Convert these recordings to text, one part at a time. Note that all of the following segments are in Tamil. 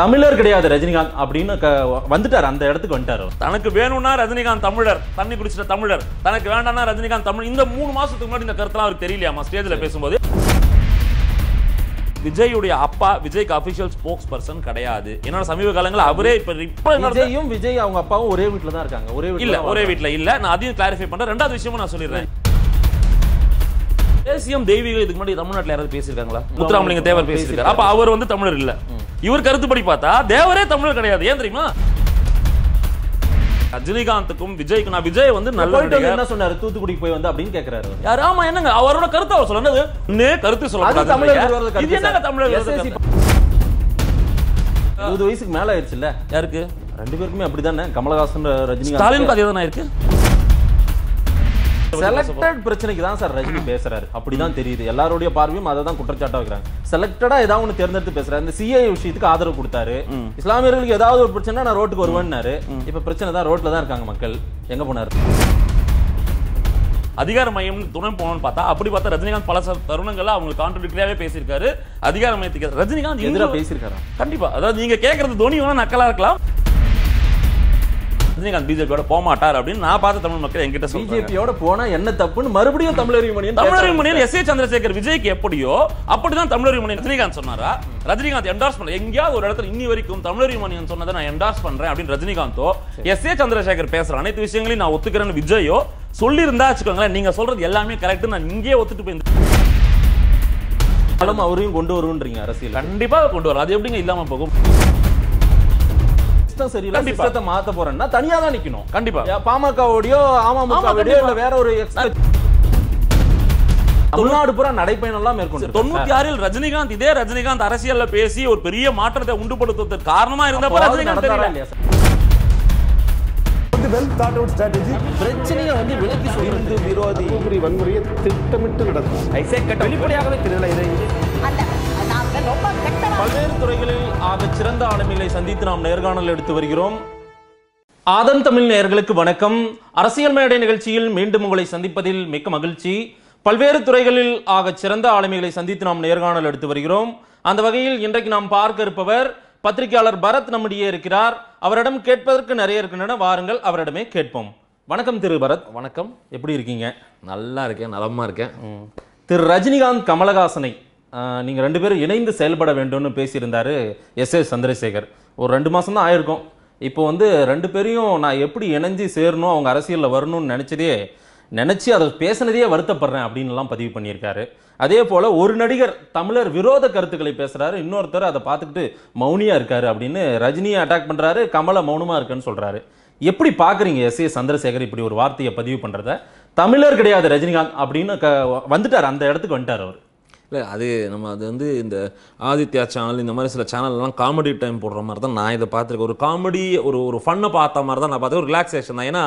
தமிழர் கிடையாது ரஜினிகாந்த் அப்படின்னு வந்துட்டார் அந்த இடத்துக்கு வந்துட்டார். தனக்கு வேணும்னா ரஜினிகாந்த் தமிழர் தண்ணி குடிச்சிட்ட தமிழர் தனக்கு வேண்டாம்னா ரஜினிகாந்த் தமிழ். இந்த மூணு மாசத்துக்கு முன்னாடி இந்த கருத்துலாம் அவருக்கு தெரியலையாமா ஸ்டேஜ்ல பேசும்போது. விஜயுடைய அப்பா விஜய்க்கு அபிஷியல் ஸ்போக்ஸ் பர்சன் கிடையாது. என்னோட சமீப காலங்களில் அவரே இப்ப இப்ப விஜயும் விஜய் அவங்க அப்பாவும் ஒரே வீட்ல தான் இருக்காங்க. ஒரே இல்ல ஒரே. வீட்ல இல்ல. நான் அதையும் கிளாரிஃபை பண்றேன். ரெண்டாவது விஷயமும் நான் சொல்லிடுறேன். தேசியம் தெய்வீகம் இதுக்கு முன்னாடி தமிழ்நாட்டுல யாராவது பேசியிருக்காங்களா? முத்துராமலிங்க தேவர் பேசியிருக்காரு. அப்ப அவர் வந்து தமிழர் இல்ல. இவர் கருத்துப்படி பார்த்தா தேவரே தமிழர் கிடையாது. ஏன் தெரியுமா? ரஜினிகாந்துக்கும் விஜய்க்கும் நான் விஜய் வந்து நல்ல. என்ன சொன்னாரு? தூத்துக்குடிக்கு போய் வந்து அப்படின்னு கேக்குறாரு. யார்? ஆமா என்னங்க? அவரோட கருத்து அவர் சொன்னது கருத்து கருத்து இது என்னங்க. தமிழர்? இருபது வயசுக்கு மேல ஆயிடுச்சுல்ல? யாருக்கு? ரெண்டு பேருக்குமே அப்படிதானே? கமலஹாசன் ரஜினிகாந்த். அதே தானே இருக்கு? செலக்டட் பிரச்சனைக்கு தான் சார் ரஜினி பேசுறாரு. அப்படிதான் தெரியுது. எல்லாருடைய பார்வையும் அதை தான் குற்றச்சாட்டா வைக்கிறாங்க. செலக்டடா ஏதாவது ஒன்று தேர்ந்தெடுத்து பேசுறாரு. இந்த சிஏ விஷயத்துக்கு ஆதரவு கொடுத்தாரு. இஸ்லாமியர்களுக்கு ஏதாவது ஒரு பிரச்சனை நான் ரோட்டுக்கு வருவேன்னாரு. இப்ப பிரச்சனை தான் ரோட்ல தான் இருக்காங்க மக்கள். எங்க போனாரு? அதிகார மையம் துணை போகணும்னு பார்த்தா அப்படி பார்த்தா ரஜினிகாந்த் பல தருணங்கள்ல அவங்க கான்ட்ரடிக்டாவே பேசியிருக்காரு. அதிகார மையத்துக்கு ரஜினிகாந்த் எதிரா இங்க- பேசியிருக்காரா? கண்டிப்பா. அதாவது நீங்க கேக்குறது தோனி வேணா நக்கலா இருக்கலாம். ரஜினிகாந்த் பிஜேபியோட போக மாட்டார் அப்படின்னு நான் பார்த்த தமிழ் மக்கள் என்கிட்ட சொல்றாங்க. பிஜேபியோட போனா என்ன தப்புன்னு மறுபடியும் தமிழறிவு மணியன் தமிழர் மணியில் எஸ் ஏ சந்திரசேகர் விஜய்க்கு எப்படியோ அப்படிதான் தமிழர் மணியன் ரஜினிகாந்த் சொன்னாரா? ரஜினிகாந்த் என்டார்ஸ் பண்ண எங்கேயாவது ஒரு இடத்துல இன்னி வரைக்கும் தமிழர் மணியன் சொன்னதை நான் என்டார்ஸ் பண்றேன் அப்படின்னு ரஜினிகாந்தோ எஸ் ஏ சந்திரசேகர் பேசுற அனைத்து விஷயங்களையும் நான் ஒத்துக்கிறேன்னு விஜயோ சொல்லியிருந்தா வச்சுக்கோங்களேன் நீங்க சொல்றது எல்லாமே கரெக்ட் நான் இங்கேயே ஒத்துட்டு போய் அவரையும் கொண்டு வருவன்றீங்க அரசியல் கண்டிப்பா கொண்டு வரும் அது எப்படிங்க இல்லாம போகும்? சிஸ்டம் சரியில்லை கண்டிப்பா. சிஸ்டத்தை மாத்த போறேன்னா தனியா தான் நிக்கணும். கண்டிப்பா. பாமகவோடயோ அமமுகவோடயோ. இல்ல வேற ஒரு தமிழ்நாடு பூரா நடைப்பயணம் எல்லாம் மேற்கொண்டு தொண்ணூத்தி ஆறில் ரஜினிகாந்த் இதே ரஜினிகாந்த் அரசியல்ல பேசி ஒரு பெரிய மாற்றத்தை உண்டுபடுத்துவதற்கு காரணமா இருந்தப்ப ரஜினிகாந்த் தெரியல. வெல் தாட் அவுட் ஸ்ட்ராட்டஜி பிரச்சனையை வந்து விலக்கி சொல்றது விரோதி. வன்முறையை திட்டமிட்டு நடக்கும். வெளிப்படையாகவே தெரியல இதை. பல்வேறு துறைகளில் ஆக சிறந்த ஆளுமைகளை சந்தித்து நாம் நேர்காணல் எடுத்து வருகிறோம். ஆதன் தமிழ் நேயர்களுக்கு வணக்கம். அரசியல் மேடை நிகழ்ச்சியில் மீண்டும் உங்களை சந்திப்பதில் மிக்க மகிழ்ச்சி. பல்வேறு துறைகளில் ஆக சிறந்த ஆளுமைகளை சந்தித்து நாம் நேர்காணல் எடுத்து வருகிறோம். அந்த வகையில் இன்றைக்கு நாம் பார்க்க இருப்பவர் பத்திரிகையாளர் பரத் நம்மிடையே இருக்கிறார். அவரிடம் கேட்பதற்கு நிறைய இருக்கின்றன. வாருங்கள் அவரிடமே கேட்போம். வணக்கம் திரு பரத். வணக்கம். எப்படி இருக்கீங்க? நல்லா இருக்கேன். நலமா இருக்கேன். திரு ரஜினிகாந்த் கமலஹாசனை. நீங்கள் ரெண்டு பேரும் இணைந்து செயல்பட வேண்டும்னு பேசியிருந்தார் எஸ் எஸ் சந்திரசேகர். ஒரு ரெண்டு மாதம் தான் ஆயிருக்கும். இப்போ வந்து ரெண்டு பேரையும் நான் எப்படி இணைஞ்சு சேரணும் அவங்க அரசியலில் வரணும்னு நினச்சதே நினச்சி அதை பேசினதையே வருத்தப்படுறேன் அப்படின்லாம் பதிவு பண்ணியிருக்காரு. அதே போல் ஒரு நடிகர் தமிழர் விரோத கருத்துக்களை பேசுகிறாரு இன்னொருத்தர் அதை பார்த்துக்கிட்டு மௌனியாக இருக்காரு அப்படின்னு ரஜினியை அட்டாக் பண்ணுறாரு கமலை மௌனமாக இருக்குன்னு சொல்கிறாரு எப்படி பார்க்குறீங்க எஸ் ஏ சந்திரசேகர் இப்படி ஒரு வார்த்தையை பதிவு பண்ணுறத தமிழர் கிடையாது ரஜினிகாந்த் அப்படின்னு க- வந்துட்டார் அந்த இடத்துக்கு வந்துட்டார் அவர். இல்லை அது நம்ம அது வந்து இந்த ஆதித்யா சேனல் இந்த மாதிரி சில சேனல்லாம் காமெடி டைம் போடுற மாதிரி தான் நான் இதை பார்த்துருக்கேன். ஒரு காமெடி ஒரு ஒரு ஃபன்னை பார்த்த மாதிரி தான் நான் பார்த்தேன் ஒரு ரிலாக்ஸேஷன் தான். ஏன்னா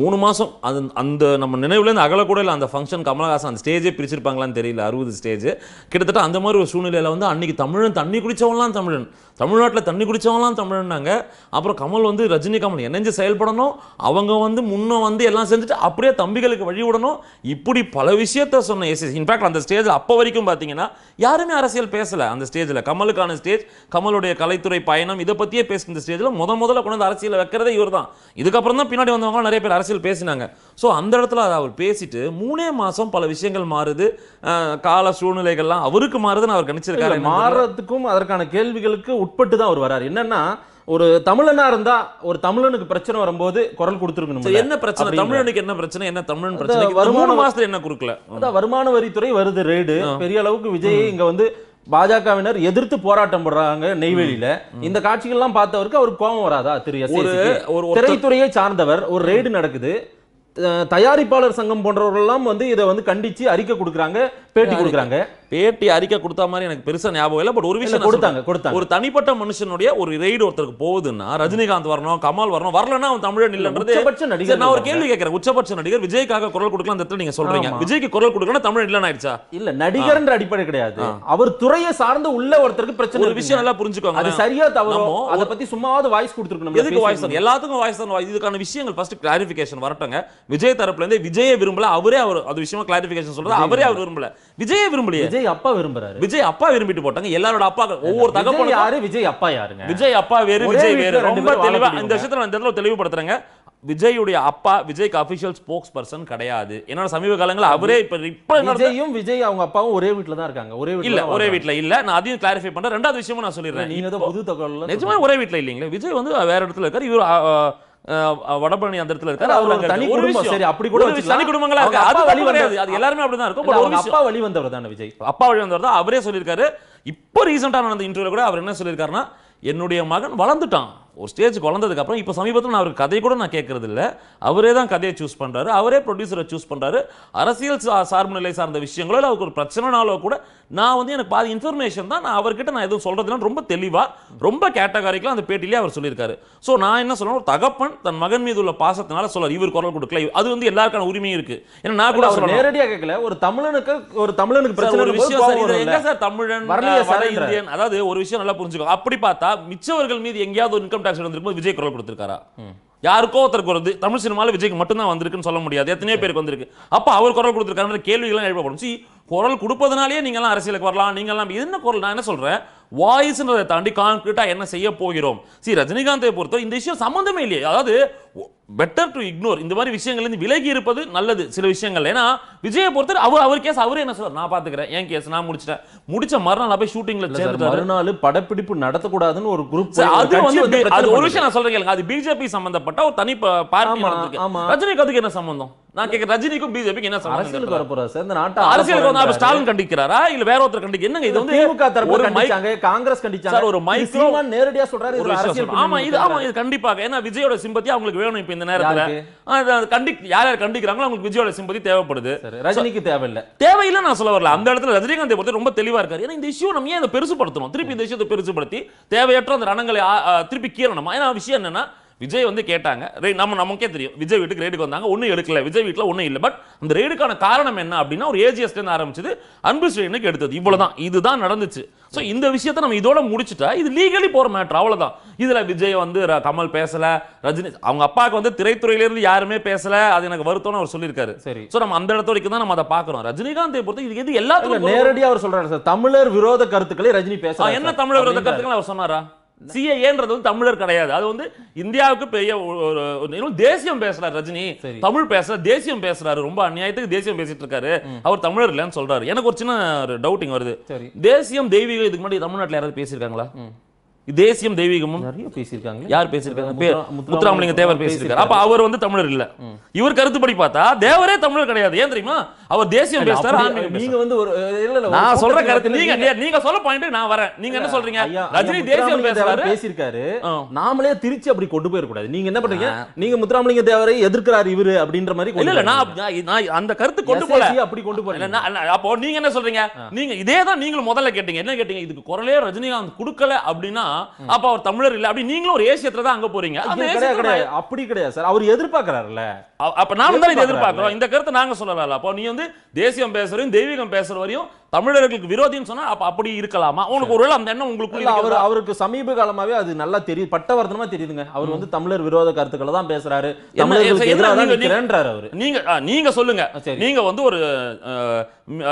மூணு மாதம் அது அந்த நம்ம நினைவுலேருந்து அகலக்கூட இல்லை அந்த ஃபங்க்ஷன் கமலஹாசன் அந்த ஸ்டேஜே பிரிச்சிருப்பாங்களான்னு தெரியல அறுபது ஸ்டேஜ் கிட்டத்தட்ட அந்த மாதிரி ஒரு சூழ்நிலையில் வந்து அன்னைக்கு தமிழன் தண்ணி குடித்தவன்லாம் தமிழன். தமிழ்நாட்டில் தண்ணி குடிச்சவன்லாம் தமிழன்னாங்க. அப்புறம் கமல் வந்து ரஜினி கமல் இணைஞ்சு செயல்படணும்? அவங்க வந்து முன்ன வந்து எல்லாம் செஞ்சுட்டு அப்படியே தம்பிகளுக்கு வழி விடணும். இப்படி பல விஷயத்த சொன்ன எஸ் இன்ஃபேக்ட் அந்த ஸ்டேஜில் அப்போ வரைக்கும் பார்த்தீங்கன்னா யாருமே அரசியல் பேசல அந்த ஸ்டேஜில் கமலுக்கான ஸ்டேஜ் கமலுடைய கலைத்துறை பயணம் இதை பற்றியே பேசுன ஸ்டேஜில் முத முதல்ல கொண்டு வந்து அரசியல் வைக்கிறதே இவர் தான். இதுக்கப்புறம் தான் பின்னாடி வந்தவங்க நிறைய பேர் அரசியல் பேசினாங்க. ஸோ அந்த இடத்துல அதை அவர் பேசிட்டு மூணே மாதம் பல விஷயங்கள் மாறுது. கால சூழ்நிலைகள்லாம் அவருக்கு மாறுதுன்னு அவர் கணிச்சிருக்காரு. மாறுறதுக்கும் அதற்கான கேள்விகளுக்கு உட்பட்டு தான் அவர் வராரு. என்னன்னா ஒரு தமிழனா இருந்தா ஒரு தமிழனுக்கு பிரச்சனை வரும்போது குரல் கொடுத்துருக்கணும் என்ன பிரச்சனை? தமிழனுக்கு என்ன பிரச்சனை? என்ன தமிழன் பிரச்சனை வருமான மூணு மாசத்துல என்ன குறுக்கல? அதான் வருமான வரித்துறை வருது ரெய்டு. பெரிய அளவுக்கு விஜய் இங்க வந்து பாஜகவினர் எதிர்த்து போராட்டம் பண்றாங்க நெய்வேலியில. இந்த காட்சிகள்லாம் பார்த்தவருக்கு அவருக்கு கோபம் வராதா திரு ஒரு- திரைத்துறையை சார்ந்தவர் ஒரு ரெய்டு நடக்குது. தயாரிப்பாளர் சங்கம் போன்றவர்கள்லாம் வந்து இதை வந்து கண்டிச்சு அறிக்கை கொடுக்குறாங்க பேட்டி கொடுக்குறாங்க. பேட்டி அறிக்கை கொடுத்த மாதிரி எனக்கு பெருசா ஞாபகம் இல்லை. பட் ஒரு விஷயம் கொடுத்தாங்க. கொடுத்தாங்க. ஒரு தனிப்பட்ட மனுஷனுடைய ஒரு ரெய்டு ஒருத்தருக்கு போகுதுன்னா ரஜினிகாந்த் வரணும் கமல் வரணும் வரலன்னா அவன் தமிழன் இல்லன்றது நடிகர் நான் ஒரு. கேள்வி கேட்கிறேன். உச்சபட்ச நடிகர் விஜய்க்காக குரல் கொடுக்கலாம் அந்த இடத்துல நீங்க சொல்றீங்க. விஜய்க்கு குரல் கொடுக்கணும் தமிழ் இல்லைன்னு ஆயிடுச்சா? இல்ல நடிகர்ன்ற அடிப்படை கிடையாது. அவர் துறையை சார்ந்த உள்ள ஒருத்தருக்கு பிரச்சனை ஒரு விஷயம். நல்லா புரிஞ்சுக்கோங்க. அது சரியா தவறோ அத பத்தி சும்மாவது வாய்ஸ் கொடுத்துருக்கணும் எதுக்கு வாய்ஸ் எல்லாத்துக்கும் வாய்ஸ் தான் இதுக்கான விஷயங்கள் ஃபர்ஸ்ட் கிளாரிஃபிகேஷன் வரட்டுங்க. விஜய் தரப்புல இருந்து விஜயை விரும்பல அவரே அவர் அது விஷயமா கிளாரிஃபிகேஷன் சொல்றது. அவரே அவர் விரும்பல. விஜயை விரும்பலையே. விஜய் அப்பா விரும்புறாரு. விஜய் அப்பா விரும்பிட்டு போட்டாங்க. எல்லாரோட அப்பா ஒவ்வொரு விஜய் தகப்பனுக்கும் யாரு? விஜய் அப்பா யாருங்க? விஜய் அப்பா வேறு விஜய் வேறு. ரொம்ப தெளிவா. இந்த விஷயத்துல நான் இடத்துல தெளிவுபடுத்துறேங்க. விஜயுடைய அப்பா விஜய்க்கு அபிஷியல் ஸ்போக்ஸ் பர்சன் கிடையாது. என்னோட சமீப காலங்களில் அவரே இப்ப இப்ப விஜயும் விஜய் அவங்க அப்பாவும் ஒரே வீட்ல தான் இருக்காங்க. ஒரே இல்ல ஒரே. வீட்ல இல்ல. நான் அதையும் கிளாரிஃபை பண்றேன். ரெண்டாவது விஷயமும் நான் சொல்லிடுறேன். நீங்க புது தகவல் நிஜமா ஒரே வீட்ல இல்லைங்களே. விஜய் வந்து வேற இடத்துல இருக்காரு. இவர் வடபழனி அந்த இடத்துல இருக்காரு அவர் தனி குடும்பம். சரி, அப்படி கூட. தனி குடும்பங்களா இருக்கு அது வழி வந்த- அது எல்லாருமே அப்படிதான் இருக்கும். பட் ஒரு அப்பா வழி வந்தவர் தானே விஜய்? அப்பா வழி வந்தவர் தான். அவரே சொல்லியிருக்காரு. இப்போ ரீசெண்டாக நடந்த இன்டர்வியூல கூட அவர் என்ன சொல்லியிருக்காருன்னா என்னுடைய மகன் வளர்ந்துட்டான். ஒரு ஸ்டேஜுக்கு வளர்ந்ததுக்கு அப்புறம் இப்போ சமீபத்தில் நான் அவருக்கு கதை கூட நான் கேட்கறது இல்ல அவரே தான் கதையை சூஸ் பண்றாரு. அவரே ப்ரொடியூசரை சூஸ் பண்றாரு. அரசியல் சா- சார்பு நிலை சார்ந்த விஷயங்களோ இல்லை அவருக்கு ஒரு பிரச்சனைனாலோ கூட நான் வந்து எனக்கு பாதி இன்ஃபர்மேஷன் தான் நான் அவர்கிட்ட நான் எதுவும் சொல்றதுல ரொம்ப தெளிவா ரொம்ப கேட்டகாரிக்கலாக அந்த பேட்டிலேயே அவர் சொல்லியிருக்காரு. ஸோ நான் என்ன சொல்றேன் ஒரு தகப்பன் தன் மகன் மீது உள்ள பாசத்தினால சொல்றாரு இவர் குரல் கொடுக்கல. அது வந்து எல்லாருக்கான உரிமையும் இருக்கு. ஏன்னா நான் கூட அவர் சொல்லணும் நேரடியா கேட்கல ஒரு தமிழனுக்கு ஒரு தமிழனுக்கு பிரச்சனை ஒரு விஷயம் சார் இது. எங்க சார் தமிழன் வட இந்தியன்? அதாவது ஒரு விஷயம் நல்லா புரிஞ்சுக்கோ. அப்படி பார்த்தா மிச்சவர்கள் மீது எங்கேயாவது ஒரு இன்கம் டாக்ஸ் வந்திருக்கும் விஜய் குரல் கொடுத்திருக்காரா? யாருக்கோ ஒருத்தருக்கு வருது தமிழ் சினிமால விஜய்க்கு மட்டும்தான் வந்திருக்குன்னு சொல்ல முடியாது. எத்தனையோ பேருக்கு வந்திருக்கு. அப்ப அவர் குரல் கொடுத்திருக்காருன்ற கேள்விகள் எழுப்பப்படும். சி குரல் கொடுப்பதனாலேயே நீங்கெல்லாம் அரசியலுக்கு வரலாம் நீங்கெல்லாம் இது என்ன குரல்? நான் என்ன சொல்றேன்? வாய்ஸ்ன்றதை தாண்டி கான்கிரீட்டா என்ன செய்ய போகிறோம்? சி ரஜினிகாந்தை பொறுத்தவரை இந்த விஷயம் சம்பந்தமே இல்லையே. அதாவது பெட்டர் டு இக்னோர் இந்த மாதிரி விஷயங்கள்ல இருந்து விலகி இருப்பது நல்லது சில விஷயங்கள். ஏன்னா விஜயை பொறுத்தவரை அவர் அவர் கேஸ் அவரே என்ன சொல்றாரு? நான் பாத்துக்கிறேன். என் கேஸ் நான் முடிச்சிட்டேன். முடிச்ச மறுநாள் போய் ஷூட்டிங்ல இல்ல சார், சேர்ந்துட்டாரு. மறுநாள் படப்பிடிப்பு நடத்தக்கூடாதுன்னு ஒரு குரூப் அது வந்து அது ஒரு விஷயம் நான் சொல்றேன் கேளுங்க. அது பிஜேபி சம்பந்தப்பட்ட ஒரு தனி பார்ட்டி. ரஜினிகாந்துக்கு என்ன சம்பந்தம்? நான் கேட்க ரஜினிக்கும் பிஜேபிக்கு என்ன அரசியலுக்கு. வர போறாரு சார் இந்த நாட்டை அரசியலுக்கு வந்து அப்ப ஸ்டாலின் கண்டிக்கிறாரா? இல்ல வேற ஒருத்தர் கண்டிக்க என்னங்க இது வந்து திமுக தரப்பு கண்டிச்சாங்க காங்கிரஸ் கண்டிச்சாங்க. சார், ஒரு இது மைக்ரோ- நேரடியா சொல்றாரு விஷயம் அரசியல். ஆமா இது ஆமா இது கண்டிப்பாக. ஏன்னா விஜயோட சிம்பத்தி அவங்களுக்கு வேணும் இப்ப இந்த நேரத்துல. கண்டி யார் யார் கண்டிக்கிறாங்களோ அவங்களுக்கு விஜயோட சிம்பத்தி தேவைப்படுது. ரஜினிக்கு தேவையில்லை. தேவையில்லை நான் சொல்ல வரல. அந்த இடத்துல ரஜினிகாந்தை பொறுத்து ரொம்ப தெளிவா இருக்காரு. ஏன்னா இந்த இஷ்யூ நம்ம ஏன் இதை பெருசுபடுத்தணும்? திருப்பி இந்த விஷயத்தை பெருசுபடுத்தி தேவையற்ற அந்த ரணங்களை திருப்பி கீறணுமா? ஏன்னா விஷயம் என்னன்னா விஜய் வந்து கேட்டாங்க ரெய் நம்ம நமக்கே தெரியும். விஜய் வீட்டுக்கு ரெய்டுக்கு வந்தாங்க. ஒன்றும் எடுக்கல. விஜய் வீட்டில் ஒன்றும் இல்லை. பட் அந்த ரெய்டுக்கான காரணம் என்ன? அப்படின்னா ஒரு ஏஜிஎஸ்லேருந்து ஆரம்பிச்சது அன்பு ஸ்ரீனுக்கு எடுத்தது. இவ்வளவுதான். இதுதான் நடந்துச்சு. ஸோ இந்த விஷயத்தை நம்ம இதோட முடிச்சுட்டா இது லீகலி போற மேட்ரு அவ்வளவுதான். இதுல விஜய் வந்து ர- கமல் பேசல. ரஜினி அவங்க அப்பாவுக்கு வந்து திரைத்துறையில இருந்து யாருமே பேசல. அது எனக்கு வருத்தம்னு அவர் சொல்லியிருக்காரு. சரி. சோ நம்ம அந்த இடத்து வரைக்கும் தான் நம்ம அதை பார்க்கறோம். ரஜினிகாந்தை பொறுத்து இது எது எல்லாத்துக்கும் நேரடியா அவர் சொல்றாரு சார். தமிழர் விரோத கருத்துக்களை ரஜினி பேசுறாரு என்ன. தமிழர் விரோத. கருத்துக்கள் அவர் சொன்னாரா? சிஏஏன்றது வந்து தமிழர் கிடையாது. அது வந்து இந்தியாவுக்கு பெரிய ஒரு- தேசியம் பேசுறாரு ரஜினி. தமிழ் பேசுற தேசியம் பேசுறாரு. ரொம்ப அநியாயத்துக்கு தேசியம் பேசிட்டு இருக்காரு. அவர் தமிழர் இல்லைன்னு சொல்றாரு. எனக்கு ஒரு சின்ன ஒரு டவுட்டிங் வருது. தேசியம் தெய்வீகம் இதுக்கு முன்னாடி தமிழ்நாட்டுல யாராவது பேசியிருக்காங்களா? தேசியம் தெய்வீகமும் நிறைய பேசியிருக்காங்க யார் பேசியிருக்காங்க? முத்துராமலிங்க தேவர் பேசியிருக்காரு. அப்ப அவர் வந்து தமிழர் இல்ல. இவர் கருத்துப்படி பார்த்தா தேவரே தமிழர் கிடையாது. ஏன் தெரியுமா? அவர் தேசியம் பேசுறாரு நீங்க. வந்து ஒரு இல்ல நான் சொல்ற கருத்து நீங்க நீங்க- சொல்ல பாயிண்ட் நான் வரேன். நீங்க என்ன சொல்றீங்க? ரஜினி தேசியம் பேசுறாரு. பேசியிருக்காரு. நாமளே திருச்சி அப்படி கொண்டு போயிடக்கூடாது. நீங்க என்ன பண்றீங்க? நீங்க முத்துராமலிங்க தேவரை எதிர்க்கிறார் இவரு அப்படின்ற மாதிரி இல்ல நான் அந்த கருத்து கொண்டு போல. அப்படி கொண்டு நான் அப்போ நீங்க என்ன சொல்றீங்க? நீங்க இதே தான் நீங்களும் முதல்ல கேட்டீங்க. என்ன கேட்டீங்க? இதுக்கு குரலே ரஜினிகாந்த் கொடுக்கல அப்படின்னா அப்ப அவர் தமிழர் இல்ல. அப்படி நீங்களும் ஒரு ஏசியத்துல தான் அங்க போறீங்க. அப்படி கிடையாது சார். அவர் எதிர்பார்க்கறாருல்ல. அப்ப நாம தான். எதிர்பார்க்கிறோம். இந்த கருத்தை நாங்க சொல்லலாம் அப்போ நீ வந்து தேசியம் பேசுறதையும் தெய்வீகம் பேசுற வரையும் தமிழர்களுக்கு விரோதின்னு சொன்னா அப்ப அப்படி இருக்கலாமா? உனக்கு ஒருவேளை அந்த எண்ணம் உங்களுக்கு அவர் அவருக்கு சமீப காலமாவே அது நல்லா தெரியுது பட்டவர்த்தனமா தெரியுதுங்க. அவர் வந்து தமிழர் விரோத கருத்துக்களை தான் பேசுறாரு. தமிழர்களுக்கு எதிராக நீங்க- அவரு. நீங்க சொல்லுங்க. நீங்க வந்து ஒரு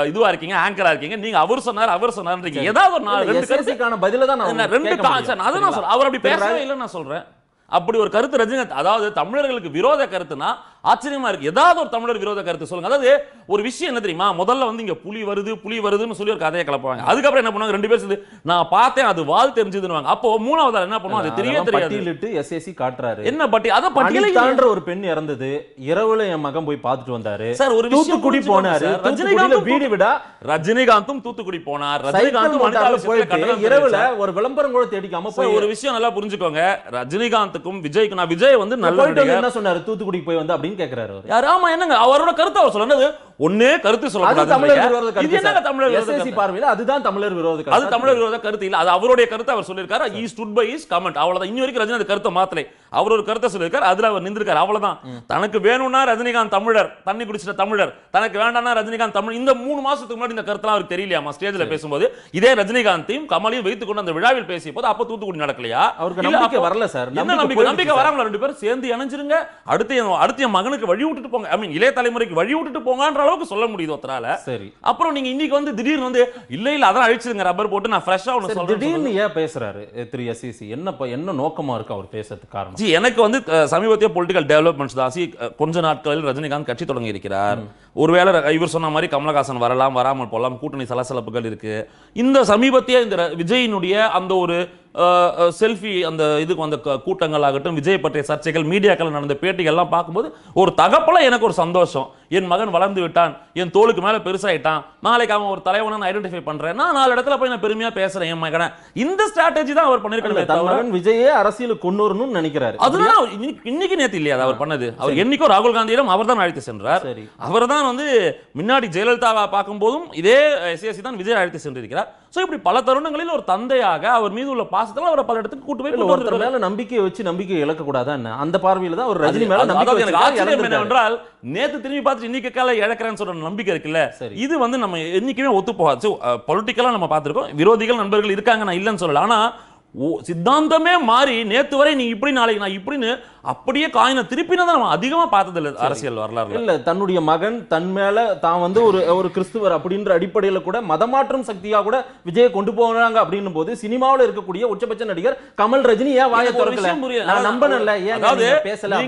இதுவா இருக்கீங்க ஆங்கரா இருக்கீங்க நீங்க அவர் சொன்னார் அவர் சொன்னார்ன்றீங்க. ஏதாவது ஒரு நாலு ரெண்டு கருத்து எஸ்எஸ்சிக்கான பதில தான் நான் ரெண்டு கேட்க கா- முடியும். சார், அதை நான் சொல்றேன். அவர் அப்படி பேசவே இல்லைன்னு நான் சொல்றேன். அப்படி ஒரு கருத்து ரஜினிகாந்த் அதாவது தமிழர்களுக்கு விரோத கருத்துனா ஆச்சரியமா இருக்கு. ஏதாவது ஒரு தமிழர் விரோத கருத்து சொல்லுங்க. அதாவது ஒரு விஷயம் என்ன தெரியுமா? முதல்ல வந்து இங்க புலி வருது புலி வருதுன்னு சொல்லி ஒரு கதையை கிளப்புவாங்க அதுக்கப்புறம் என்ன பண்ணுவாங்க? ரெண்டு பேர் சேர்ந்து நான் பார்த்தேன் அது வால் தெரிஞ்சதுன்னு அப்போ மூணாவது என்ன பண்ணுவோம்? அது தெரியவே தெரியாது. எஸ்எஸ்சி காட்டுறாரு. என்ன பட்டி அத பட்டியலை அனிதான்ற ஒரு பெண் இறந்தது. இரவுல என் மகன் போய் பார்த்துட்டு வந்தாரு. சார், ஒரு தூத்துக்குடி போனாரு. ரஜினிகாந்தும் வீடு விடா. ரஜினிகாந்தும் தூத்துக்குடி போனார். ரஜினிகாந்தும் இரவுல. ஒரு விளம்பரம் கூட தேடிக்காம போய் ஒரு விஷயம் நல்லா புரிஞ்சுக்கோங்க. ரஜினிகாந்துக்கும் விஜய்க்கு நான் விஜய் வந்து நல்ல. என்ன சொன்னாரு? தூத்துக்குடி போய் வந்து அப்படின்னு கேக்குறாரு அவரு. யார்? ஆமா என்னங்க? அவரோட கருத்து அவர் சொல்லுறது ஒன்னே கருத்து அது தமிழர் விரோத கருத்து என்னங்க தமிழர் எஸ்எஸ்சி? பார்வையில அதுதான் தமிழர் விரோத கருத்து. அது தமிழர் விரோத கருத்து இல்ல. அது அவருடைய கருத்து அவர் சொல்லியிருக்காரு. He stood by his comment அவ்வளவுதான். இன்னி வரைக்கும் ரஜினி அந்த கருத்தை மாத்தலை. அவர் ஒரு கருத்தை சொல்லியிருக்காரு. அதுல அவர் நின்றுருக்காரு. அவ்வளவுதான். தனக்கு வேணும்னா ரஜினிகாந்த் தமிழர் தண்ணி குடிச்சிட்ட தமிழர். தனக்கு வேண்டாம்னா ரஜினிகாந்த் தமிழ். இந்த மூணு மாசத்துக்கு முன்னாடி இந்த கருத்தெல்லாம் அவருக்கு தெரியலையாமா? ஸ்டேஜ்ல பேசும்போது இதே ரஜினிகாந்தையும் கமலையும் வைத்துக் கொண்டு அந்த விழாவில் பேசிய போது அப்ப தூத்துக்குடி நடக்கலையா? அவருக்கு நம்பிக்கை வரல சார். என்ன நம்பிக்கை நம்பிக்கை. வராமல ரெண்டு பேரும்? சேர்ந்து இணைஞ்சிருங்க. அடுத்து அடுத்து மகனுக்கு வழி விட்டுட்டு போங்க. ஐ மீன் இளைய தலைமுறைக்கு வழி விட்டுட்டு போங்கன்ற அளவுக்கு சொல்ல முடியுது ஒருத்தரால. சரி. அப்புறம் நீங்க இன்னைக்கு வந்து திடீர்னு வந்து இல்ல இல்ல அதான் அழிச்சிருங்க ரப்பர் போட்டு நான் ஃப்ரெஷ்ஷா சரி, சொல்றேன் திடீர்னு ஏன் பேசுறாரு திரு எஸ்இசி என்ன ப- என்ன நோக்கமா இருக்கு அவர் பேசுறதுக்கு காரணம்? ஜி எனக்கு வந்து சமீபத்திய பொலிட்டிக்கல் டெவலப்மெண்ட்ஸ் தான். கொஞ்ச நாட்களில் ரஜினிகாந்த் கட்சி தொடங்கி இருக்கிறார். ஒருவேளை இவர் சொன்ன மாதிரி கமலஹாசன் வரலாம் வராமல் போகலாம் கூட்டணி சலசலப்புகள் இருக்கு. இந்த சமீபத்திய இந்த விஜயினுடைய அந்த ஒரு செல்ஃபி அந்த இதுக்கு வந்த கூட்டங்கள் ஆகட்டும் விஜய் பற்றிய சர்ச்சைகள் மீடியாக்கள் நடந்த பேட்டிகள் எல்லாம் பார்க்கும்போது ஒரு தகப்பல எனக்கு ஒரு சந்தோஷம். என் மகன் வளர்ந்து விட்டான் என் தோளுக்கு மேல பெருசாயிட்டான் நாளைக்கு அவன் ஒரு தலைவனை நான் ஐடென்டிஃபை பண்றேன். நான் நாலு இடத்துல போய் நான் பெருமையா பேசுறேன் என் மகனை. இந்த ஸ்ட்ராட்டஜி தான் அவர் மகன் விஜயே அரசியலுக்கு கொண்டு வரணும்னு நினைக்கிறாரு. அதுதான் இன்னைக்கு- நேத்து இல்லையா அவர் பண்ணது? அவர் என்னைக்கோ ராகுல் காந்தியிடம் அவர் தான் அழைத்து சென்றார். அவர் தான் வந்து முன்னாடி ஜெயலலிதாவை பார்க்கும் போதும் இதே எஸ்எஸ்சி தான் விஜய் அழைத்து சென்றிருக்கிறார் சோ இப்படி பல தருணங்களில் ஒரு தந்தையாக அவர் மீது உள்ள பாசத்தில் அவரை பல இடத்துக்கு கூட்டு போய் ஒருத்தர். மேல நம்பிக்கையை வச்சு நம்பிக்கை இழக்க கூடாதா என்ன அந்த பார்வையில தான் ஒரு ரஜினி மேல எனக்கு ஆச்சரியம். என்னவென்றால் நேத்து திரும்பி பார்த்துட்டு இன்னைக்கு கால இழக்கிறேன்னு சொல்ற நம்பிக்கை இருக்குல்ல சரி. இது வந்து நம்ம என்னைக்குமே ஒத்து போகாது பொலிட்டிக்கலா நம்ம பார்த்திருக்கோம் விரோதிகள் நண்பர்கள் இருக்காங்க நான் இல்லைன்னு சொல்லல ஆனா ஓ சித்தாந்தமே மாறி நேத்து வரை நீ இப்படி நாளைக்கு நான் இப்படின்னு அப்படியே காயினை திருப்பினா தான் நம்ம அதிகமா பார்த்தது இல்ல அரசியல் வரலாறுல. இல்ல தன்னுடைய மகன் தன் மேல தான் வந்து ஒரு ஒரு கிறிஸ்துவர் அப்படின்ற அடிப்படையில கூட மதமாற்றம் சக்தியா கூட விஜயை கொண்டு போறாங்க அப்படின்னும் போது சினிமாவுல இருக்கக்கூடிய உச்சபட்ச நடிகர் கமல் ரஜினி ஏன் வாயை திறக்கல. நான் அதாவது நம்பனல்ல ஏன் பேசல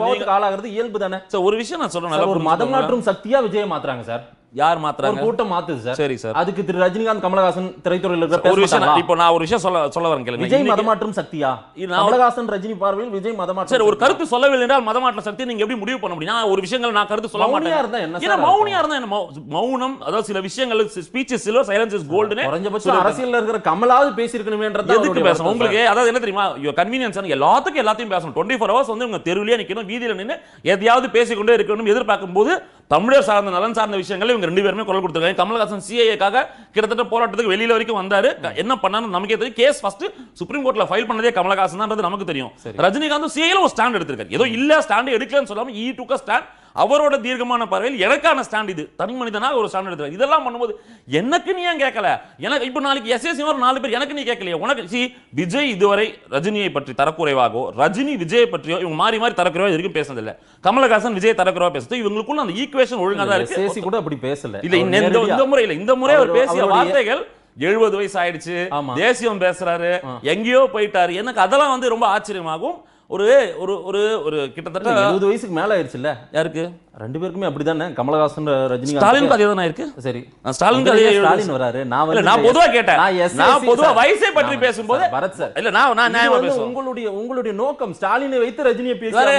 கோவத்துக்கு ஆளாகிறது இயல்பு தானே? ஒரு விஷயம் நான் சொல்றேன் ஒரு மதம் புரிஞ்சுக்கோங்க. மாற்றும் சக்தியா விஜயை மாத்துறாங்க சார். யார் மாத்துறாங்க? கூட்டம் மாத்துது சார். சரி சார். அதுக்கு திரு ரஜினிகாந்த் கமலஹாசன் திரைத்துறையில் இருக்கிற ஒரு விஷயம் இப்போ நான் ஒரு விஷயம் சொல்ல சொல்ல வரேன் கேளுங்க. விஜய் மதமாற்றும் சக்தியா? கமலஹாசன் ரஜினி பார்வையில் விஜய் மதமாற்றம் சரி ஒரு? கருத்து சொல்லவில்லை என்றால் மதமாற்ற சக்தி நீங்க எப்படி முடிவு பண்ண முடியும்? ஒரு விஷயங்கள் நான் கருத்து சொல்ல மாட்டேன். ஏன்னா மௌனியா இருந்தா என்ன? மௌனம் அதாவது சில விஷயங்கள் ஸ்பீச் சில்வர் சைலன்ஸ் இஸ் கோல்டுன்னு குறைஞ்சபட்சம் அரசியல்ல இருக்கிற கமலாவது பேசியிருக்கணுமேன்றது எதுக்கு பேசணும்? உங்களுக்கு அதாவது என்ன தெரியுமா? கன்வீனியன்ஸ் எல்லாத்துக்கும் எல்லாத்தையும் பேசணும். டுவெண்ட்டி ஃபோர் ஹவர்ஸ் வந்து உங்க தெருவிலேயே நிக்கணும் வீதியில நின்று எதையாவது பேசிக்கொண்டே இருக்கணும் எதிர்பார்க்கும் போது தமிழர் சார்ந்த நலன் சார்ந்த விஷயங்கள் இவங்க ரெண்டு பேருமே குரல் கொடுத்துருக்காங்க. கமலஹாசன் சிஏக்காக கிட்டத்தட்ட போராட்டத்துக்கு வெளியில வரைக்கும் வந்தாரு. என்ன பண்ணாரு நமக்கே தெரியும். கேஸ் ஃபர்ஸ்ட் சுப்ரீம் கோர்ட்ல ஃபைல் பண்ணதே கமலஹாசன் தான் நமக்கு தெரியும். ரஜினிகாந்த் சிஏல ஒரு ஸ்டாண்ட் எடுத்திருக்காரு. ஏதோ இல்ல ஸ்டாண்ட் எடுக்கலன்னு சொல்லாம ஈ டுக்க ஸ்டாண்ட் அவரோட தீர்க்கமான பார்வையில் எனக்கான ஸ்டாண்ட் இது. தனி மனிதனாக ஒரு ஸ்டாண்ட் எடுத்தார் இதெல்லாம் பண்ணும்போது எனக்கு நீ ஏன் கேட்கல? எனக்கு இப்போ நாளைக்கு எஸ்எஸ்சி ஒரு நாலு பேர் எனக்கு நீ கேட்கலையே? உனக்கு சி விஜய் இதுவரை ரஜினியை பற்றி தரக்குறைவாகவோ ரஜினி விஜயை பற்றியோ இவங்க மாறி மாறி தரக்குறைவா வரைக்கும் பேசுனதில்ல. கமலஹாசன் விஜய் தரக்குறைவா பேசுறது. இவங்களுக்குள்ள அந்த ஈக்குவேஷன் ஒழுங்கா தான் இருக்கு. கூட அப்படி பேசல. இல்ல இந்த இந்த- நேரடியா- இந்த முறை இல்ல. இந்த முறை அவர் பேசிய வார்த்தைகள் எழுபது வயசு ஆயிடுச்சு. தேசியம் பேசுறாரு. எங்கேயோ போயிட்டாரு. எனக்கு அதெல்லாம் வந்து ரொம்ப ஆச்சரியமாகும். ஒரு ஒரு ஒரு ஒரு கிட்டத்தட்ட எழுபது வயசுக்கு மேல ஆயிருச்சுல்ல யாருக்கு? ரெண்டு பேருக்குமே அப்படிதானே? கமலஹாசன் ரஜினிகாந்த் ஸ்டாலினுக்கு அதே தானே இருக்கு? சரி. எழுபது ஸ்டாலின் வராரு. நான் இல்ல நான் பொதுவா கேட்டேன். நான் நான் பொதுவா. வயசை பற்றி நான் பேசும்போது பரத் சார். இல்ல நான் நான் நியாயமா பேசுவேன். உங்களுடைய உங்களுடைய நோக்கம் ஸ்டாலினை வைத்து ரஜினியை பேசி வேற